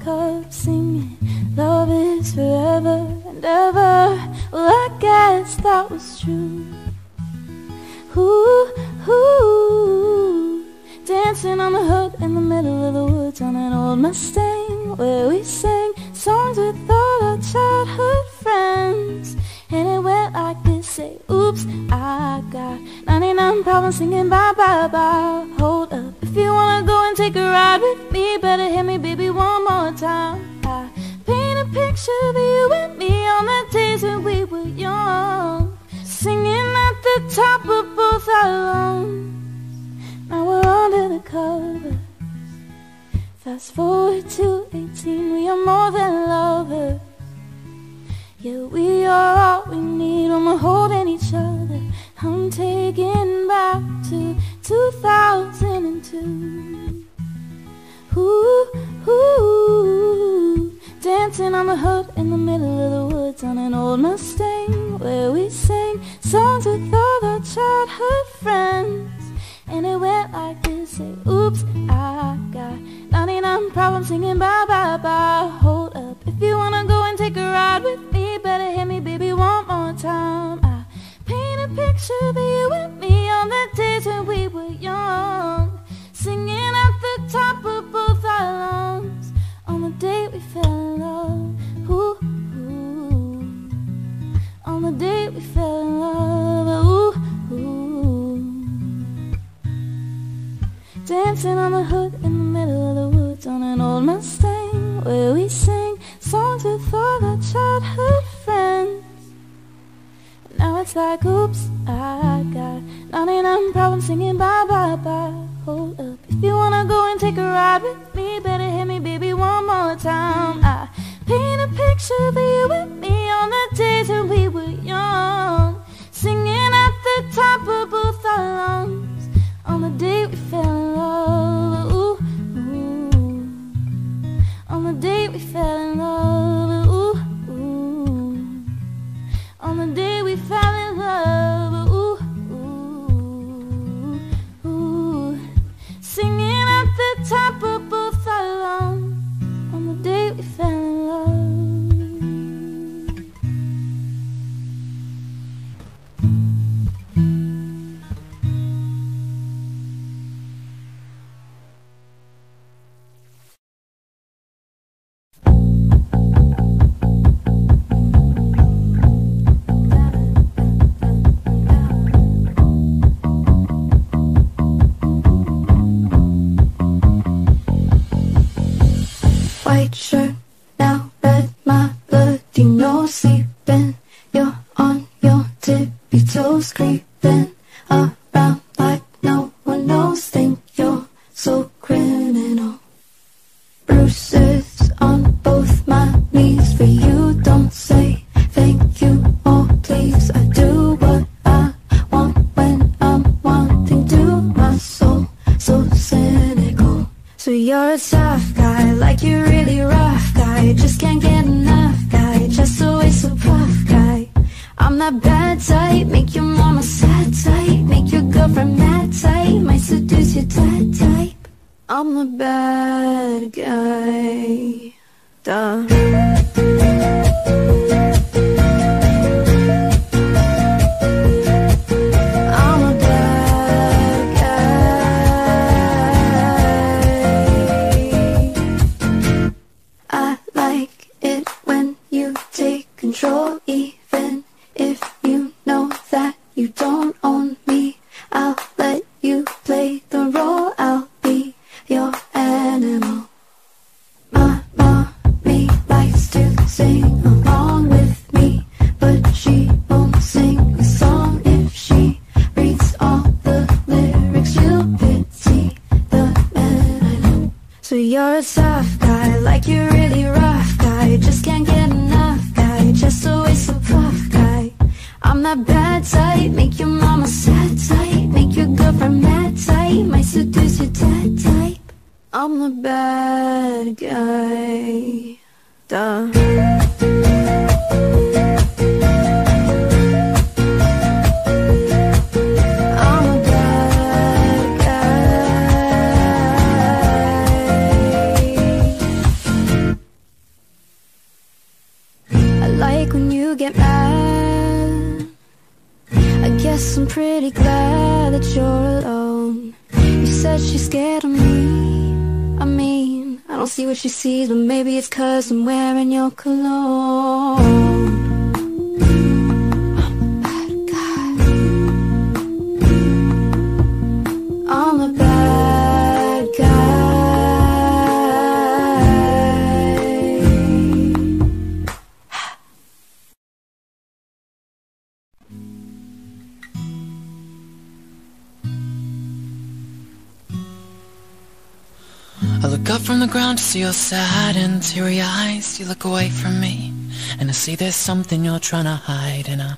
see your sad and teary eyes. You look away from me, and I see there's something you're trying to hide. And I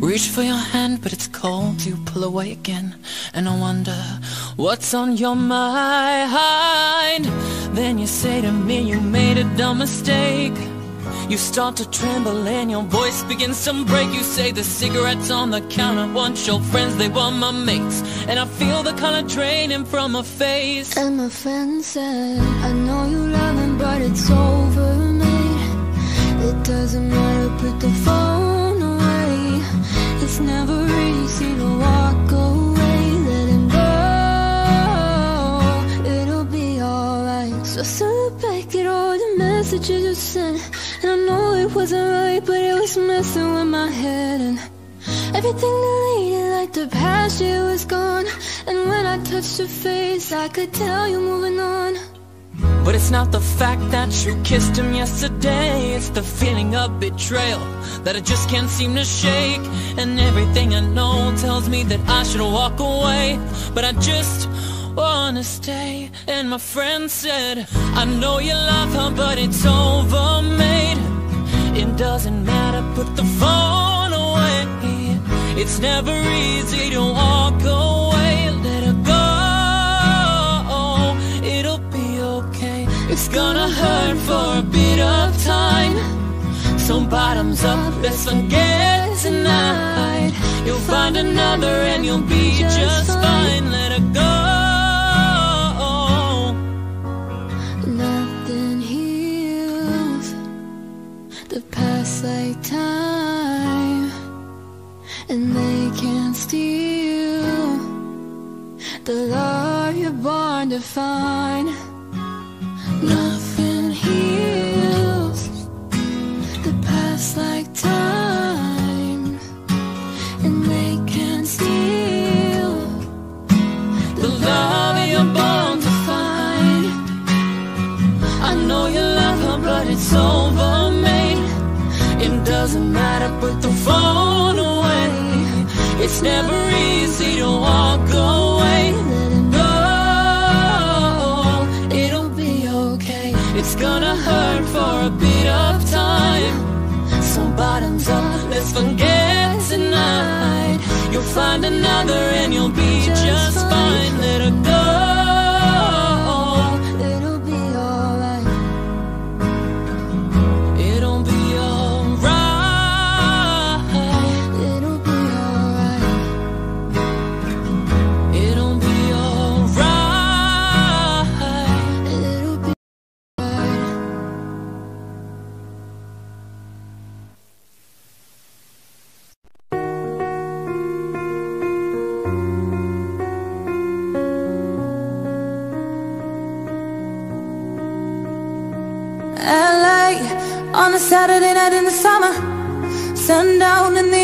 reach for your hand, but it's cold. You pull away again, and I wonder what's on your mind. Then you say to me, you made a dumb mistake. You start to tremble and your voice begins to break You say the cigarettes on the counter want your friends, they want my mates And I feel the color draining from my face And my friend said, I know you love him, but it's over, mate. It doesn't matter, put the phone away. It's never easy to walk away, let him go. It'll be alright. So send back at all the messages you sent. I know it wasn't right, but it was messing with my head. And Everything deleted like the past year was gone. And when I touched your face I could tell you moving on. But it's not the fact that you kissed him yesterday. It's the feeling of betrayal that I just can't seem to shake. And everything I know tells me that I should walk away. But I just wanna stay. And my friend said I know you love her but it's over, mate. It doesn't matter, put the phone away. It's never easy to walk away. Let her go. It'll be okay. It's gonna hurt for a bit of time. So bottoms up, let's forget tonight You'll find another and you'll be just fine. Let her go like time And they can't steal The love you're born to find. Nothing heals The past like time And they can't steal The love you're born to find. I know you love her but it's over, doesn't matter, put the phone away. It's never easy to walk away. Let it Go, it'll be okay. It's gonna hurt for a bit of time. So bottoms up, let's forget tonight. You'll find another and you'll be just fine. Let her go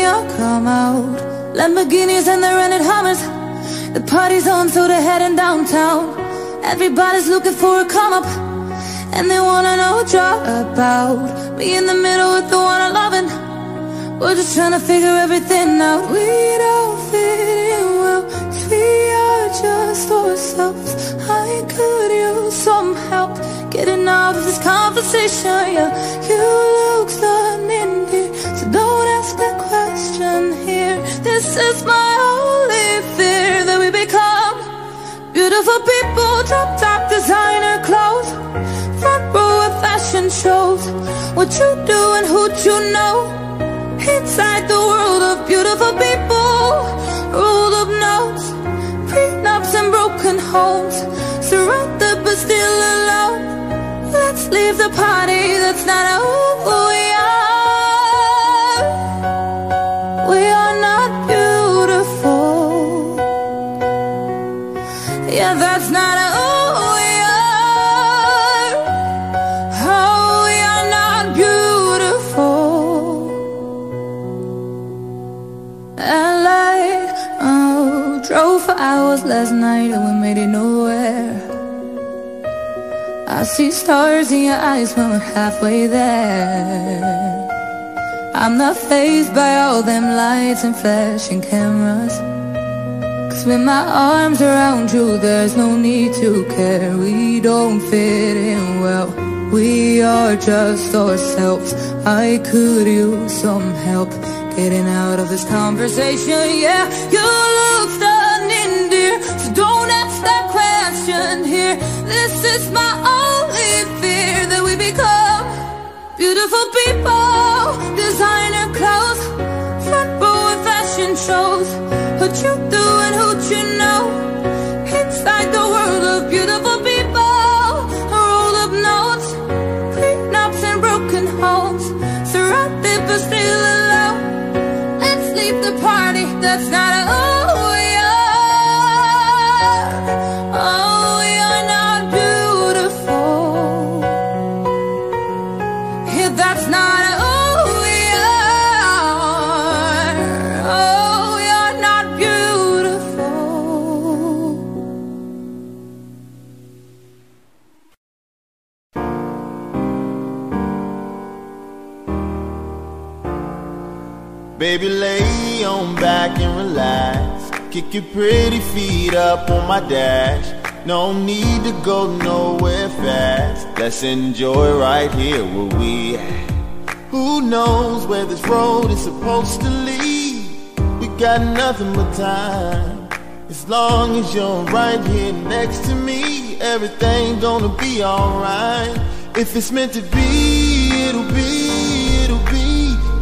all come out. Lamborghinis and the rented Hummers. The party's on, so they're heading downtown. Everybody's looking for a come up, and they wanna know what you're about. Me in the middle with the one I loving. We're just trying to figure everything out. We don't fit in well, we are just ourselves. I could use some help getting out of this conversation. Yeah, you look stunning, question here. This is my only fear that we become beautiful people, top top designer clothes, front row of fashion shows. What you do and who you know. Inside the world of beautiful people, rule of notes, prenups and broken homes. Surrounded but still alone. Let's leave the party, that's not who last night and we made it nowhere. I see stars in your eyes when we're halfway there. I'm not phased by all them lights and flashing cameras. Cause with my arms around you, there's no need to care. We don't fit in well. We are just ourselves. I could use some help getting out of this conversation. Yeah, you Is my only fear that we become beautiful people. Designer clothes, front row of fashion shows. What you do and who you know. Inside the world of beautiful people, a roll of notes, prenups and broken homes. Surrounded but still alone. Let's leave the party, that's not Baby, lay on back and relax. Kick your pretty feet up on my dash. No need to go nowhere fast. Let's enjoy right here where we at. Who knows where this road is supposed to lead? We got nothing but time. As long as you're right here next to me, everything gonna be alright. If it's meant to be,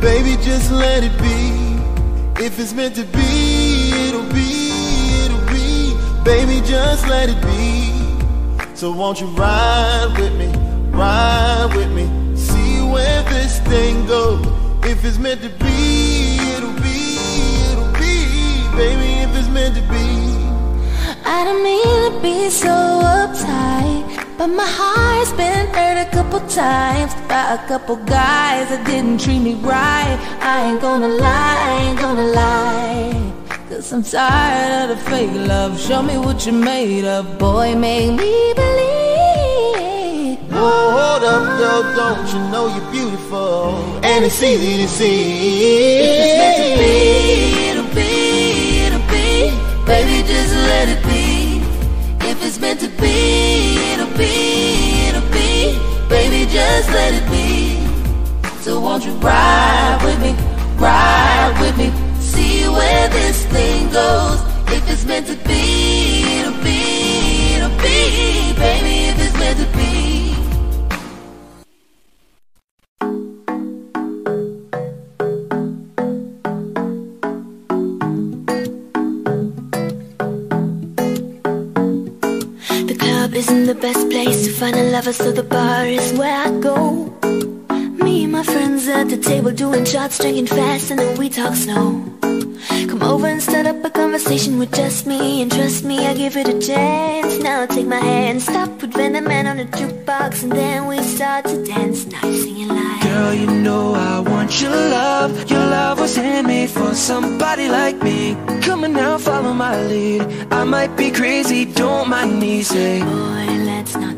Baby, just let it be. If it's meant to be, it'll be, it'll be. Baby, just let it be. So won't you ride with me, ride with me, see where this thing goes. If it's meant to be, it'll be, it'll be. Baby, if it's meant to be. I don't mean to be so uptight, but my heart's been hurt a couple times by a couple guys that didn't treat me right. I ain't gonna lie, I ain't gonna lie. Cause I'm tired of the fake love. Show me what you're made of, boy, make me believe. Whoa, hold up, though, don't you know you're beautiful? And it's easy to see. If it's meant to be, it'll be, it'll be. Baby, just let it be. Meant to be, it'll be, it'll be. Baby, just let it be. So won't you ride with me, ride with me, see where this thing goes. If it's meant to be, find a lover, so the bar is where I go. Me and my friends at the table doing shots, drinking fast, and then we talk slow. Come over and start up a conversation with just me, and trust me, I give it a chance. Now take my hand, stop, put Van the Man on the jukebox, and then we start to dance. Now you're singing like. Girl, you know I want your love. Your love was handmade for somebody like me. Come on now, follow my lead. I might be crazy, don't mind me. Say, Boy, let's not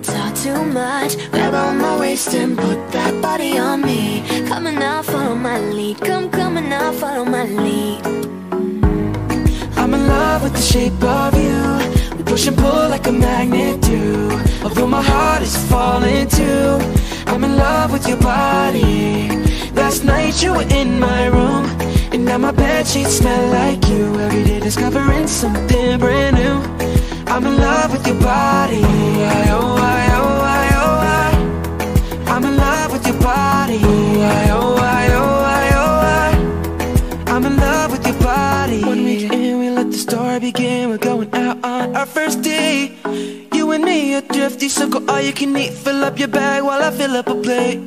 too much. Grab on my waist and put that body on me. Come on now, follow my lead. Come, come on now, follow my lead. I'm in love with the shape of you. We push and pull like a magnet do. Although my heart is falling too. I'm in love with your body. Last night you were in my room. And now my bed sheets smell like you. Every day discovering something brand new. I'm in love with your body. Oh, I, oh, I'm in love with your body. I, oh, I, oh, I, oh, I. I'm in love with your body. One week in, we let the story begin. We're going out on our first date. You and me are thrifty, circle all you can eat. Fill up your bag while I fill up a plate.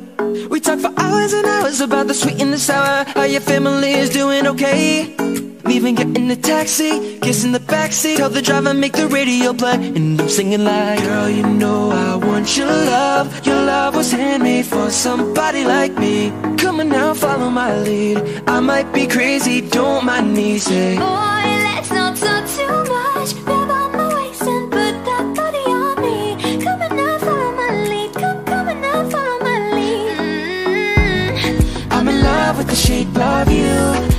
We talk for hours and hours about the sweet and the sour. How your family is doing okay. Leaving, get in the taxi, kiss in the backseat. Tell the driver make the radio play, and I'm singing like, Girl, you know I want your love. Your love was handmade for somebody like me. Come on now, follow my lead. I might be crazy, don't mind me. Say, Boy, let's not talk too much. Grab on my waist and put that body on me. Come on now, follow my lead. Come, come on now, follow my lead. Mm. I'm in love with the shape of you.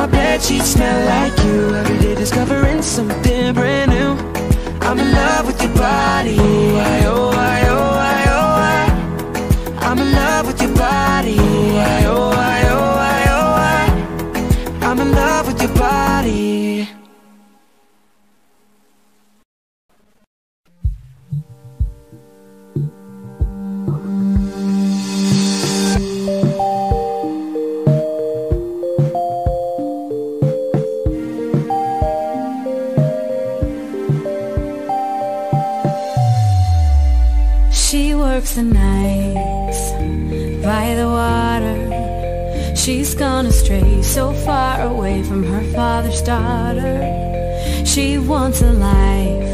My bed sheets smell like you. Every day discovering something brand new. I'm in love with your body. Oh, I, oh, I, oh, I, oh, I. I'm in love with your body. Oh, I, oh, Works the nights by the water. She's gone astray, so far away from her father's daughter. She wants a life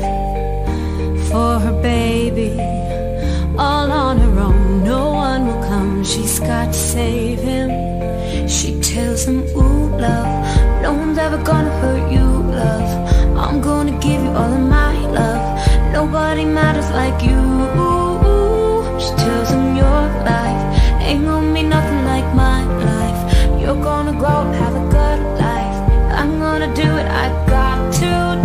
for her baby, all on her own. No one will come, she's got to save him. She tells him, Ooh, love, no one's ever gonna hurt you, love. I'm gonna give you all of my love. Nobody matters like you. Tells him your life ain't gonna be nothing like my life. You're gonna grow have a good life. I'm gonna do what I got to